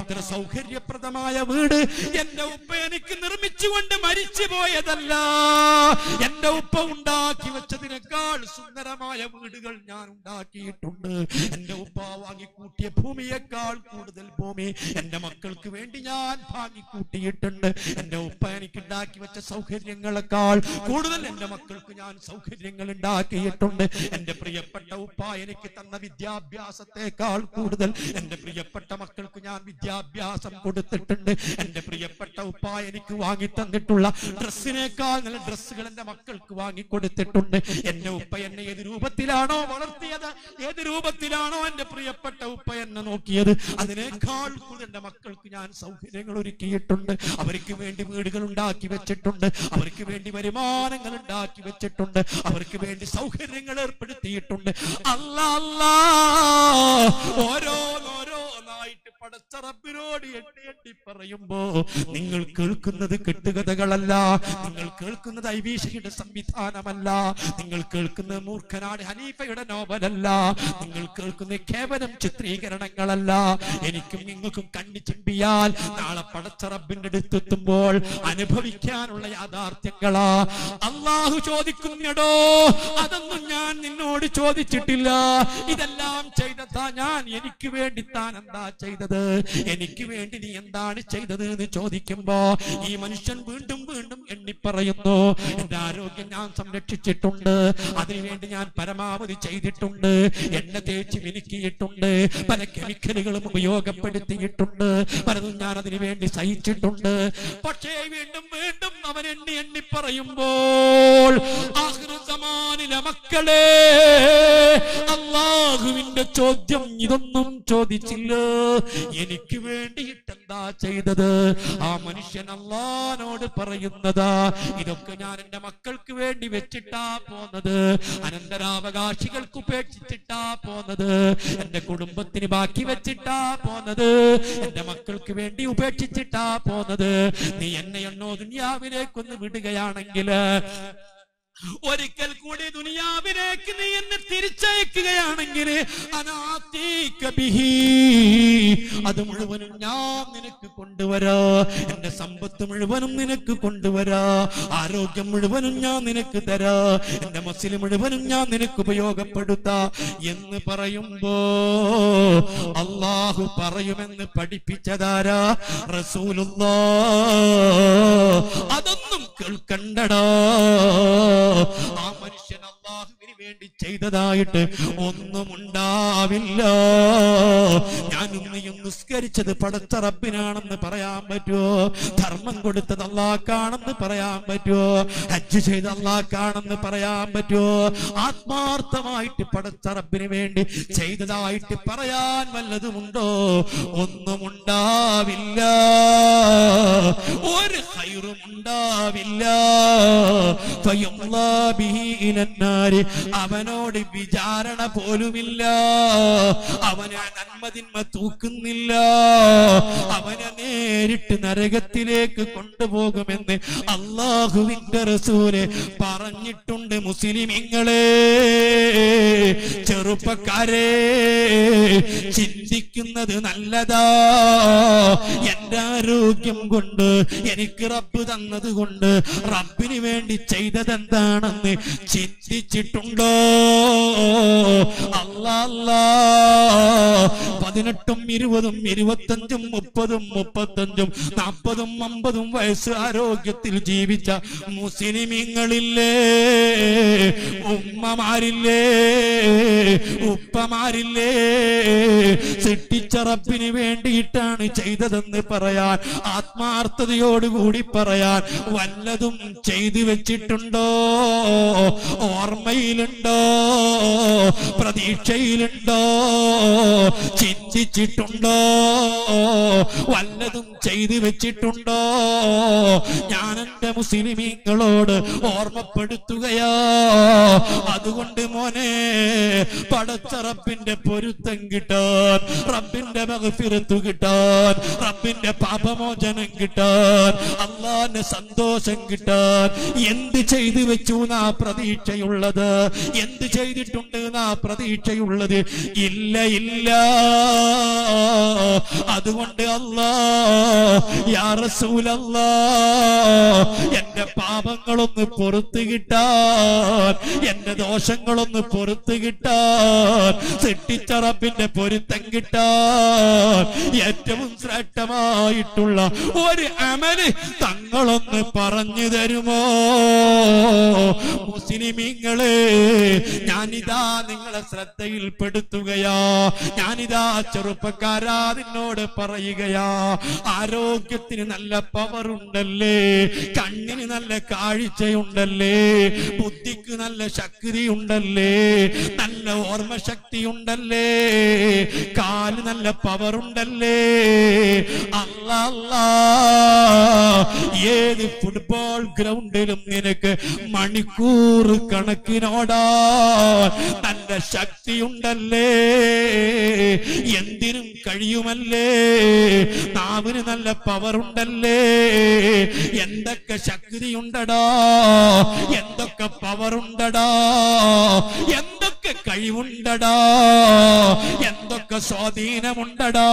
ഇത്ര സൗകര്യപ്രദമായ വീട് എന്റെ ഉപ്പ എനിക്ക് നിർമ്മിച്ചുകൊണ്ട് മരിച്ചു പോയതല്ല എന്റെ ഉപ്പ ഉണ്ടാക്കി വെച്ചതിനേക്കാൾ സുന്ദരമായ വീടുകൾ ഞാൻ ഉണ്ടാക്കിയിട്ടുണ്ട്. എന്റെ ഉപ്പ വാങ്ങിക്കൂട്ടിയ ഭൂമിയേക്കാൾ കൂടുതൽ ഭൂമി എന്റെ മക്കൾക്ക് വേണ്ടി ഞാൻ വാങ്ങിക്കൂട്ടിയിട്ടുണ്ട്. എന്റെ ഉപ്പ എനിക്ക് ഉണ്ടാക്കി വെച്ച സൗകര്യങ്ങളെക്കാൾ കൂടുതൽ എന്റെ മക്കൾക്ക് ഞാൻ സൗകര്യങ്ങൾ ഉണ്ടാക്കിയിട്ടുണ്ട്. എന്റെ പ്രിയപ്പെട്ട ഉപ്പ എനിക്ക് തന്ന വിദ്യാഭ്യാസത്തെക്കാൾ കൂടുതൽ എന്റെ പ്രിയപ്പെട്ട മക്കൾക്ക് ഞാൻ വിദ്യാഭ്യാസം കൊടുത്തിട്ടുണ്ട്. എന്റെ പ്രിയപ്പെട്ട ഉപ്പ എനിക്ക് വാങ്ങി തന്നിട്ടുള്ള ഡ്രസ്സിനേക്കാൾ നല്ല ഡ്രസ്സുകൾ എന്റെ മക്കൾക്ക് വാങ്ങിക്കൊടുത്തിട്ടുണ്ട്. എന്റെ ഉപ്പ എന്നെ ഏത് രൂപത്തിലാണോ വളർത്തിയത് ഏത് രൂപത്തിലാണോ എന്റെ പ്രിയപ്പെട്ട ഉപ്പ എന്നെ നോക്കിയത് അതിനേക്കാൾ കൂടുതൽ എന്റെ മക്കൾക്ക് ഞാൻ സൗകര്യങ്ങൾ ഒരുക്കിയിട്ടുണ്ട്. അവർക്ക് വേണ്ടി വീടുകൾ ഉണ്ടാക്കി വെച്ചിട്ടുണ്ട് അവർക്ക് വേണ്ടി വരുമാനങ്ങൾ ഉണ്ടാക്കി വെച്ചിട്ടുണ്ട് അവർക്ക് വേണ്ടി സൗകര്യങ്ങൾ ഏർപ്പെടുത്തിയിട്ടുണ്ട്. അല്ല അല്ല. ഓരോന്നോരോന്നായിട്ട് പടച്ചറപ്പിനോട് എട്ടി എട്ടി പറയുമ്പോ നിങ്ങൾ കേൾക്കുന്നത് കെട്ടുകഥകളല്ല നിങ്ങൾ കേൾക്കുന്നത് ഐവീഷയുടെ സംവിധാനമല്ല. നിങ്ങൾ കേൾക്കുന്നത് മൂർഖനാട് ഹനീഫയുടെ നോവലല്ല. നിങ്ങൾ കേൾക്കുന്ന കേവലം ചിത്രീകരണങ്ങളല്ല. എനിക്കും നിങ്ങൾക്കും കണ്ണി ചിമ്പിയാൽ നാളെ പടച്ചറബിന്റെ അടുത്തെത്തുമ്പോൾ അനുഭവിക്കാനുള്ള യാഥാർത്ഥ്യങ്ങളാ. അള്ളാഹു ചോദിക്കുന്നടോ? അതൊന്നും ഞാൻ നിന്നോട് ചോദിച്ചിട്ടില്ല. ഇതെല്ലാം ചെയ്തതാ ഞാൻ. എനിക്ക് വേണ്ടി താൻ എന്താ ചെയ്തത്? എനിക്ക് വേണ്ടി നീ എന്താണ് ചെയ്തത് എന്ന് ചോദിക്കുമ്പോ ഈ മനുഷ്യൻ വീണ്ടും വീണ്ടും എണ്ണി പറയുന്നു എന്റെ ആരോഗ്യം ഞാൻ സംരക്ഷിച്ചിട്ടുണ്ട്. അതിനുവേണ്ടി ഞാൻ പരമാവധി ചെയ്തിട്ടുണ്ട്. എന്നെ തേച്ച് മിനുക്കിയിട്ടുണ്ട്. പല കെമിക്കലുകളും ഉപയോഗപ്പെടുത്തിയിട്ടുണ്ട്. പലതും ഞാൻ അതിനു വേണ്ടി സഹിച്ചിട്ടുണ്ട്. പക്ഷേ വീണ്ടും വീണ്ടും അവൻ എണ്ണി എണ്ണി പറയുമ്പോൾ മക്കളെ അള്ളാഹുവിന്റെ ചോദ്യം ഇതൊന്നും ചോദിച്ചില്ല. എനിക്ക് വേണ്ടിയിട്ട് എന്താ ചെയ്തത്? ആ മനുഷ്യൻ അള്ളാനോട് പറയുന്നതാ. ഇതൊക്കെ ഞാൻ എന്റെ മക്കൾക്ക് വേണ്ടി വെച്ചിട്ടാ പോന്നത്. അനന്തരാവകാശികൾക്ക് ഉപേക്ഷിച്ചിട്ടാ പോന്നത്. എന്റെ കുടുംബത്തിന് ബാക്കി വെച്ചിട്ടാ പോന്നത്. എന്റെ മക്കൾക്ക് വേണ്ടി ഉപേക്ഷിച്ചിട്ടാ പോന്നത്. നീ എന്നെ എണ്ണോ ദുനിയാവിലേക്കൊന്ന് വിടുകയാണെങ്കിൽ ഒരിക്കൽ കൂടി ദുനിയാവിലേക്ക് നീ എന്നെ തിരിച്ചയക്കുകയാണെങ്കിൽ. അത് മുഴുവനും ഞാൻ നിനക്ക് കൊണ്ടുവരാ. എന്റെ സമ്പത്ത് മുഴുവനും നിനക്ക് കൊണ്ടുവരാ. ആരോഗ്യം മുഴുവനും ഞാൻ നിനക്ക് തരാ. എന്റെ മസിൽ മുഴുവനും ഞാൻ നിനക്ക് ഉപയോഗപ്പെടുത്താ എന്ന് പറയുമ്പോ അള്ളാഹു പറയുമെന്ന് പഠിപ്പിച്ചതാരാ? റസൂലുള്ളാ. അതൊന്നും കേൾക്കണ്ടടാ ആ മനുഷ്യൻ അള്ളാഹുവിന് വേണ്ടി ചെയ്തതായിട്ട് ഒന്നും ഉണ്ടാവില്ല ഞാൻ നീയും നിസ്കരിച്ചത് പടച്ച റബ്ബിനാണെന്ന് പറയാൻ പറ്റുമോ? ധർമ്മം കൊടുത്തത് അള്ളാക്കാണെന്ന് പറയാൻ പറ്റുമോ? ഹജ്ജ് ചെയ്ത് അള്ളാക്കാണെന്ന് പറയാൻ പറ്റുമോ? ആത്മാർത്ഥമായിട്ട് പടച്ച റബ്ബിന് വേണ്ടി ചെയ്തതായിട്ട് പറയാൻ വല്ലതുമുണ്ടോ? ഒന്നും ഉണ്ടാവില്ല ഒരു ഹൈറും ഉണ്ടാവില്ല ബിഹി. അവനോട് വിചാരണ പോലുമില്ല. അവനെ നന്മതിന്മ തൂക്കുന്നില്ല. അവനെ നേരിട്ട് നരകത്തിലേക്ക് കൊണ്ടുപോകുമെന്ന് അള്ളാഹുവിന്റെ റസൂൽ പറഞ്ഞിട്ടുണ്ട് മുസ്ലിമിങ്ങളെ. ചെറുപ്പക്കാരെ ചിന്തിക്കുന്നത് നല്ലതാ. എന്റെ ആരോഗ്യം കൊണ്ട് എനിക്ക് റബ്ബ് തന്നത് കൊണ്ട് റബ്ബിന് വേണ്ടി ചെയ്തതെന്താണെന്ന് ചിന്തിച്ചിട്ടുണ്ടോ? അല്ലാ പതിനെട്ടും ഇരുപതും ഇരുപത്തഞ്ചും മുപ്പതും മുപ്പത്തഞ്ചും നാൽപ്പതും അമ്പതും വയസ്സ് ആരോഗ്യത്തിൽ ജീവിച്ച മുസ്ലിമിങ്ങളില്ലേ? ഉമ്മമാരില്ലേ? ഉപ്പമാരില്ലേ? സിട്ടിച്ചറപ്പിന് വേണ്ടിയിട്ടാണ് ചെയ്തതെന്ന് പറയാൻ ആത്മാർത്ഥതയോടുകൂടി പറയാൻ വല്ലതും ചെയ്തു വെച്ചിട്ടുണ്ടോ? ഓർമ്മയിലുണ്ടോ പ്രതീക്ഷയിലുണ്ടോ? ചിന്തിച്ചിട്ടുണ്ടോ? വല്ലതും ചെയ്തു വെച്ചിട്ടുണ്ടോ? ഞാൻ എന്റെ മുസ്ലിമീങ്ങളോട് ഓർമ്മപ്പെടുത്തുകയോ. അതുകൊണ്ട് മോനെ പടച്ച റബ്ബിന്റെ പൊരുത്തം കിട്ടാൻ റബ്ബിന്റെ മകഫിരത്തു കിട്ടാൻ റബ്ബിന്റെ പാപമോചനം കിട്ടാൻ അള്ളാന്റെ സന്തോഷം കിട്ടാൻ എന്ത് ചെയ്തു വെച്ചു നാ പ്രതീക്ഷയുള്ളത്? എന്ത് ചെയ്തിട്ടുണ്ട് നാ പ്രതീക്ഷയുള്ളത്? ഇല്ല ഇല്ല. അതുകൊണ്ട് അല്ലാ എന്റെ പാപങ്ങളൊന്ന് പൊറത്ത് കിട്ടാൻ എന്റെ ദോഷങ്ങളൊന്ന് പൊറത്ത് കിട്ടാൻ സിട്ടിച്ചറപ്പിന്റെ പൊരുത്തം കിട്ടാൻ ഏറ്റവും ശ്രേഷ്ഠമായിട്ടുള്ള ഒരു അമൽ തങ്ങളൊന്ന് പറഞ്ഞു തരുമോ? മുസ്ലിമീങ്ങളെ ഞാനിതാ നിങ്ങളെ ശ്രദ്ധയിൽപ്പെടുത്തുകയാ. ഞാനിതാ ചെറുപ്പക്കാരാ നിന്നോട് പറയുകയാ. ആരോഗ്യത്തിന് നല്ല പവർ ഉണ്ടല്ലേ? കണ്ണിന് നല്ല കാഴ്ചയുണ്ടല്ലേ? ബുദ്ധിക്ക് നല്ല ശക്തി ഉണ്ടല്ലേ നല്ല ഓർമ്മശക്തി ഉണ്ടല്ലേ കാൽ നല്ല പവർ ഉണ്ടല്ലേ? അല്ല ഏത് ഫുട്ബോൾ ഗ്രൗണ്ടിലും നിനക്ക് മണിക്കൂർ കണക്കിനോടാ നല്ല ശക്തിയുണ്ടല്ലേ? എന്തിനും കഴിയുമല്ലേ? നാവിന് നല്ല പവർ ഉണ്ടല്ലേ? എന്തൊക്കെ ശക്തിയുണ്ടടാ? എന്തൊക്കെ പവർ ഉണ്ടടാ? എന്തൊക്കെ കഴിവുണ്ടടാ? എന്തൊക്കെ സ്വാധീനമുണ്ടടാ?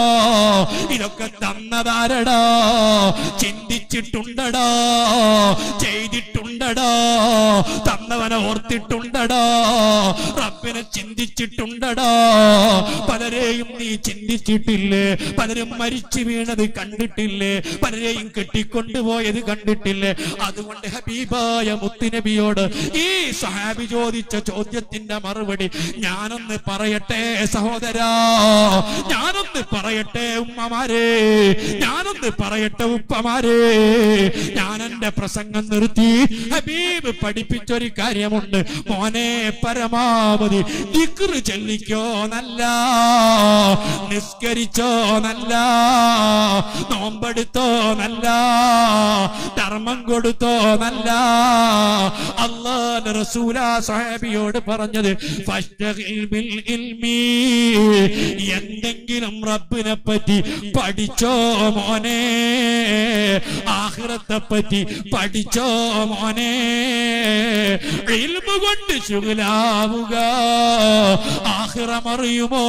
ഇതൊക്കെ തന്നതാരടാ? ചിന്തിച്ചിട്ടുണ്ടടാ? ചെയ്തിട്ടുണ്ടടാ? തന്നവനെ ഓർത്തിട്ടുണ്ടടാ? റബ്ബിനെ ചിന്തിച്ചിട്ടുണ്ടടാ. പലരെയും നീ ചിന്തിച്ചിട്ടില്ലേ? പലരും മരിച്ചു വീണത് കണ്ടിട്ടില്ലേ? പലരെയും കെട്ടിക്കൊണ്ടുപോയത് കണ്ടിട്ടില്ലേ? അതുകൊണ്ട് ഹബീബായ മുത്തുനബിയോട് ഈ സഹാബി ചോദിച്ച ചോദ്യത്തിന്റെ മറുപടി ഞാനൊന്ന് പറയട്ടെ സഹോദരാ. ഞാനൊന്ന് പറയട്ടെ ഉമ്മമാരെ. ഞാനൊന്ന് പറയട്ടെ ഉപ്പമാരെ. ഞാൻ എന്റെ പ്രസംഗം നിർത്തി. ഹബീബ് പഠിപ്പിച്ചൊരു കാര്യമുണ്ട്. മോനെ പരമാവധി ദിക്റ് ചെല്ലിക്കോ നല്ല നിസ്കരിച്ചോ നല്ല നോമ്പെടുത്തോ നല്ല ധർമ്മം കൊടുത്തോ നല്ല. അള്ളാഹ് റസൂല സാഹിബിയോട് പറഞ്ഞത് എന്തെങ്കിലും റബ്ബിനെ പറ്റി പഠിച്ചോ മോനെ? ആഹ്റത്തെ പറ്റി പഠിച്ചോ മോനെ? കൊണ്ട് ശുഗലാവുക ആഹിറമറിയുമോ?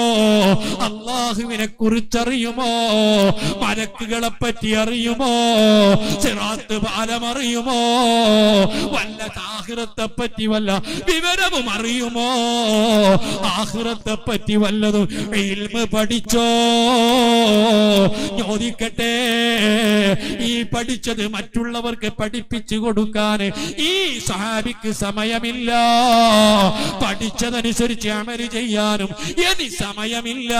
അള്ളാഹുവിനെ കുറിച്ചറിയുമോ? മലക്കുകളെ പറ്റി അറിയുമോ? സിറാത്ത് ബാലമറിയുമോ വല്ല ആഹിറത്തെ പറ്റി വല്ല വിവരവും അറിയുമോ? ആഹിറത്തെ പറ്റി വല്ലതും ഇൽമ് പഠിച്ചോ? ചോദിക്കട്ടെ ഈ പഠിച്ചത് മറ്റുള്ളവർക്ക് പഠിപ്പിച്ചു കൊടുക്കാൻ ഈ സഹാബിക്ക് സമയമില്ല. പഠിച്ചതനുസരിച്ച് അമൽ ചെയ്യാനും എനി സമയമില്ല.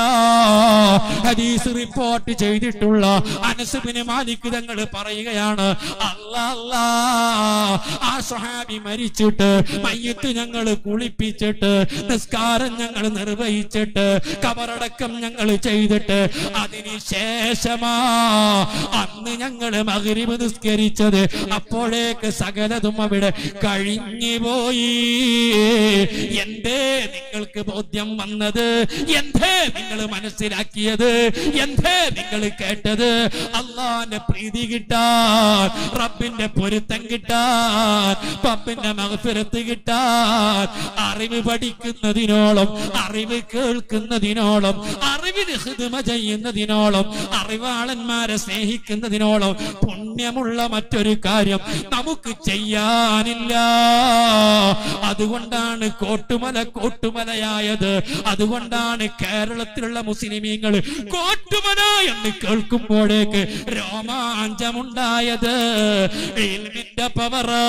ഹദീസ് റിപ്പോർട്ട് ചെയ്തിട്ടുള്ള അനസുബിന് മാലിക് തങ്ങൾ പറയുകയാണ് അല്ല ആ സഹാബി മരിച്ചിട്ട് മയ്യത്ത് ഞങ്ങൾ കുളിപ്പിച്ചിട്ട് നിസ്കാരം ഞങ്ങൾ നിർവഹിച്ചിട്ട് കബറടക്കം ഞങ്ങൾ ചെയ്തിട്ട് അതിനുശേഷമാ അന്ന് ഞങ്ങൾ മകരിവ് നിസ്കരിച്ചത് അപ്പോഴേക്ക് സകലതും അവിടെ കഴിഞ്ഞു പോയി എന്തേ നിങ്ങൾക്ക് ബോധ്യം വന്നത്? എന്തേ നിങ്ങൾ മനസ്സിലാക്കിയത്? എന്തേ നിങ്ങൾ കേട്ടത്? അള്ളാന്റെ പ്രീതി കിട്ടാൻ റബ്ബിന്റെ പൊരുത്തം കിട്ടാൻ പപ്പിന്റെ മകസുരത്ത് കിട്ടാൻ അറിവ് പഠിക്കുന്നതിനോളം അറിവ് കേൾക്കുന്നതിനോളം അറിവിന് ഹൃദമ ചെയ്യുന്നതിനോളം അറിവാളന്മാരെ സ്നേഹിക്കുന്നതിനോളം പുണ്യമുള്ള മറ്റൊരു കാര്യം നമുക്ക് ചെയ്യാനില്ല. അതുകൊണ്ടാണ് കോട്ടുമല കോട്ടുമലയായത്. അതുകൊണ്ടാണ് കേരളത്തിലുള്ള മുസ്ലിമീങ്ങൾ കോട്ടുമല എന്ന് കേൾക്കുമ്പോഴേക്ക് രോമാഞ്ചമുണ്ടായത്. പവറ്?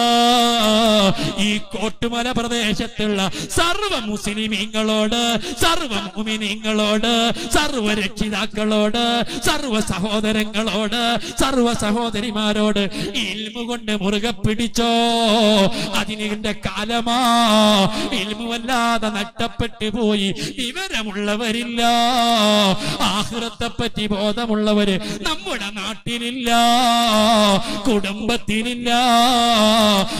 ഈ കോട്ടുമല പ്രദേശത്തുള്ള സർവ മുസ്ലിമീങ്ങളോട് സർവ മുമിനീങ്ങളോട് സർവ രക്ഷിതാക്കളോട് സർവ സഹോദരങ്ങളോട് സർവ സഹോദരിമാരോട് ഇൽമു കൊണ്ട് മുറുകെ പിടിച്ചോ? അതിനെ കാലമാ. ഇൽമു വല്ലാതെ നഷ്ടപ്പെട്ടു പോയി. വിവരമുള്ളവരില്ല. ആഹൃത്തെ പറ്റി ബോധമുള്ളവര് നമ്മുടെ നാട്ടിലില്ല. കുടുംബത്തിനില്ല.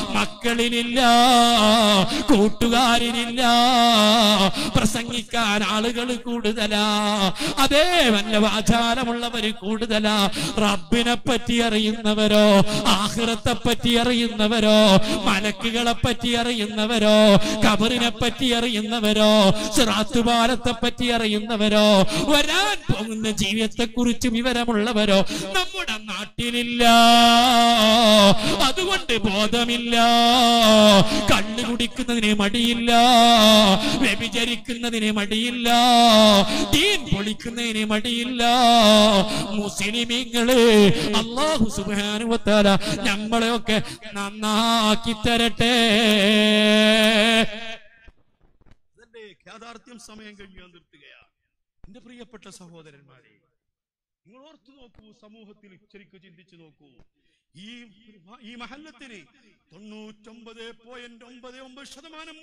മക്കളിലില്ല കൂട്ടുകാരിലില്ല പ്രസംഗിക്കാൻ ആളുകൾ കൂടുതലാ. അതേ വല്ല ആചാരമുള്ളവര് കൂടുതലാ. റബ്ബിനെ പറ്റി അറിയുന്നവരോ ആഹൃത്തെ പറ്റി അറിയുന്നവരോ മലക്കുകളെ പറ്റി അറിയുന്നവരോ കബറിനെ പറ്റി അറിയുന്നവരോ? സിറാത്തുപാലത്തെ പറ്റി അറിയുന്നവരോ? വരാൻ പോകുന്ന ജീവിതത്തെ കുറിച്ച് വിവരമുള്ളവരോ? നമ്മുടെ നാട്ടിലില്ല. അതുകൊണ്ട് ബോധമില്ല. കണ്ണു കുടിക്കുന്നതിന് മടിയില്ല. വ്യഭിചരിക്കുന്നതിന് മടിയില്ല. തീൻ പൊളിക്കുന്നതിന് മടിയില്ല. മുസ്ലിമീങ്ങൾ അള്ളാഹു സുബാനുവത്താല നമ്മളെയൊക്കെ നന്നാക്കി തരട്ടെ ഇതിന്റെ യാഥാർത്ഥ്യം സമയം കഴിഞ്ഞു നിർത്തുകയാണ്. എന്റെ പ്രിയപ്പെട്ട സഹോദരന്മാരെ നിങ്ങൾ ഓർത്തു നോക്കൂ സമൂഹത്തിൽ ശരിക്കും ചിന്തിച്ചു നോക്കൂ. ഈ ഈ മഹല്ലത്തിന് തൊണ്ണൂറ്റൊമ്പത് പോയിന്റ് ഒമ്പത് ഒമ്പത് ശതമാനം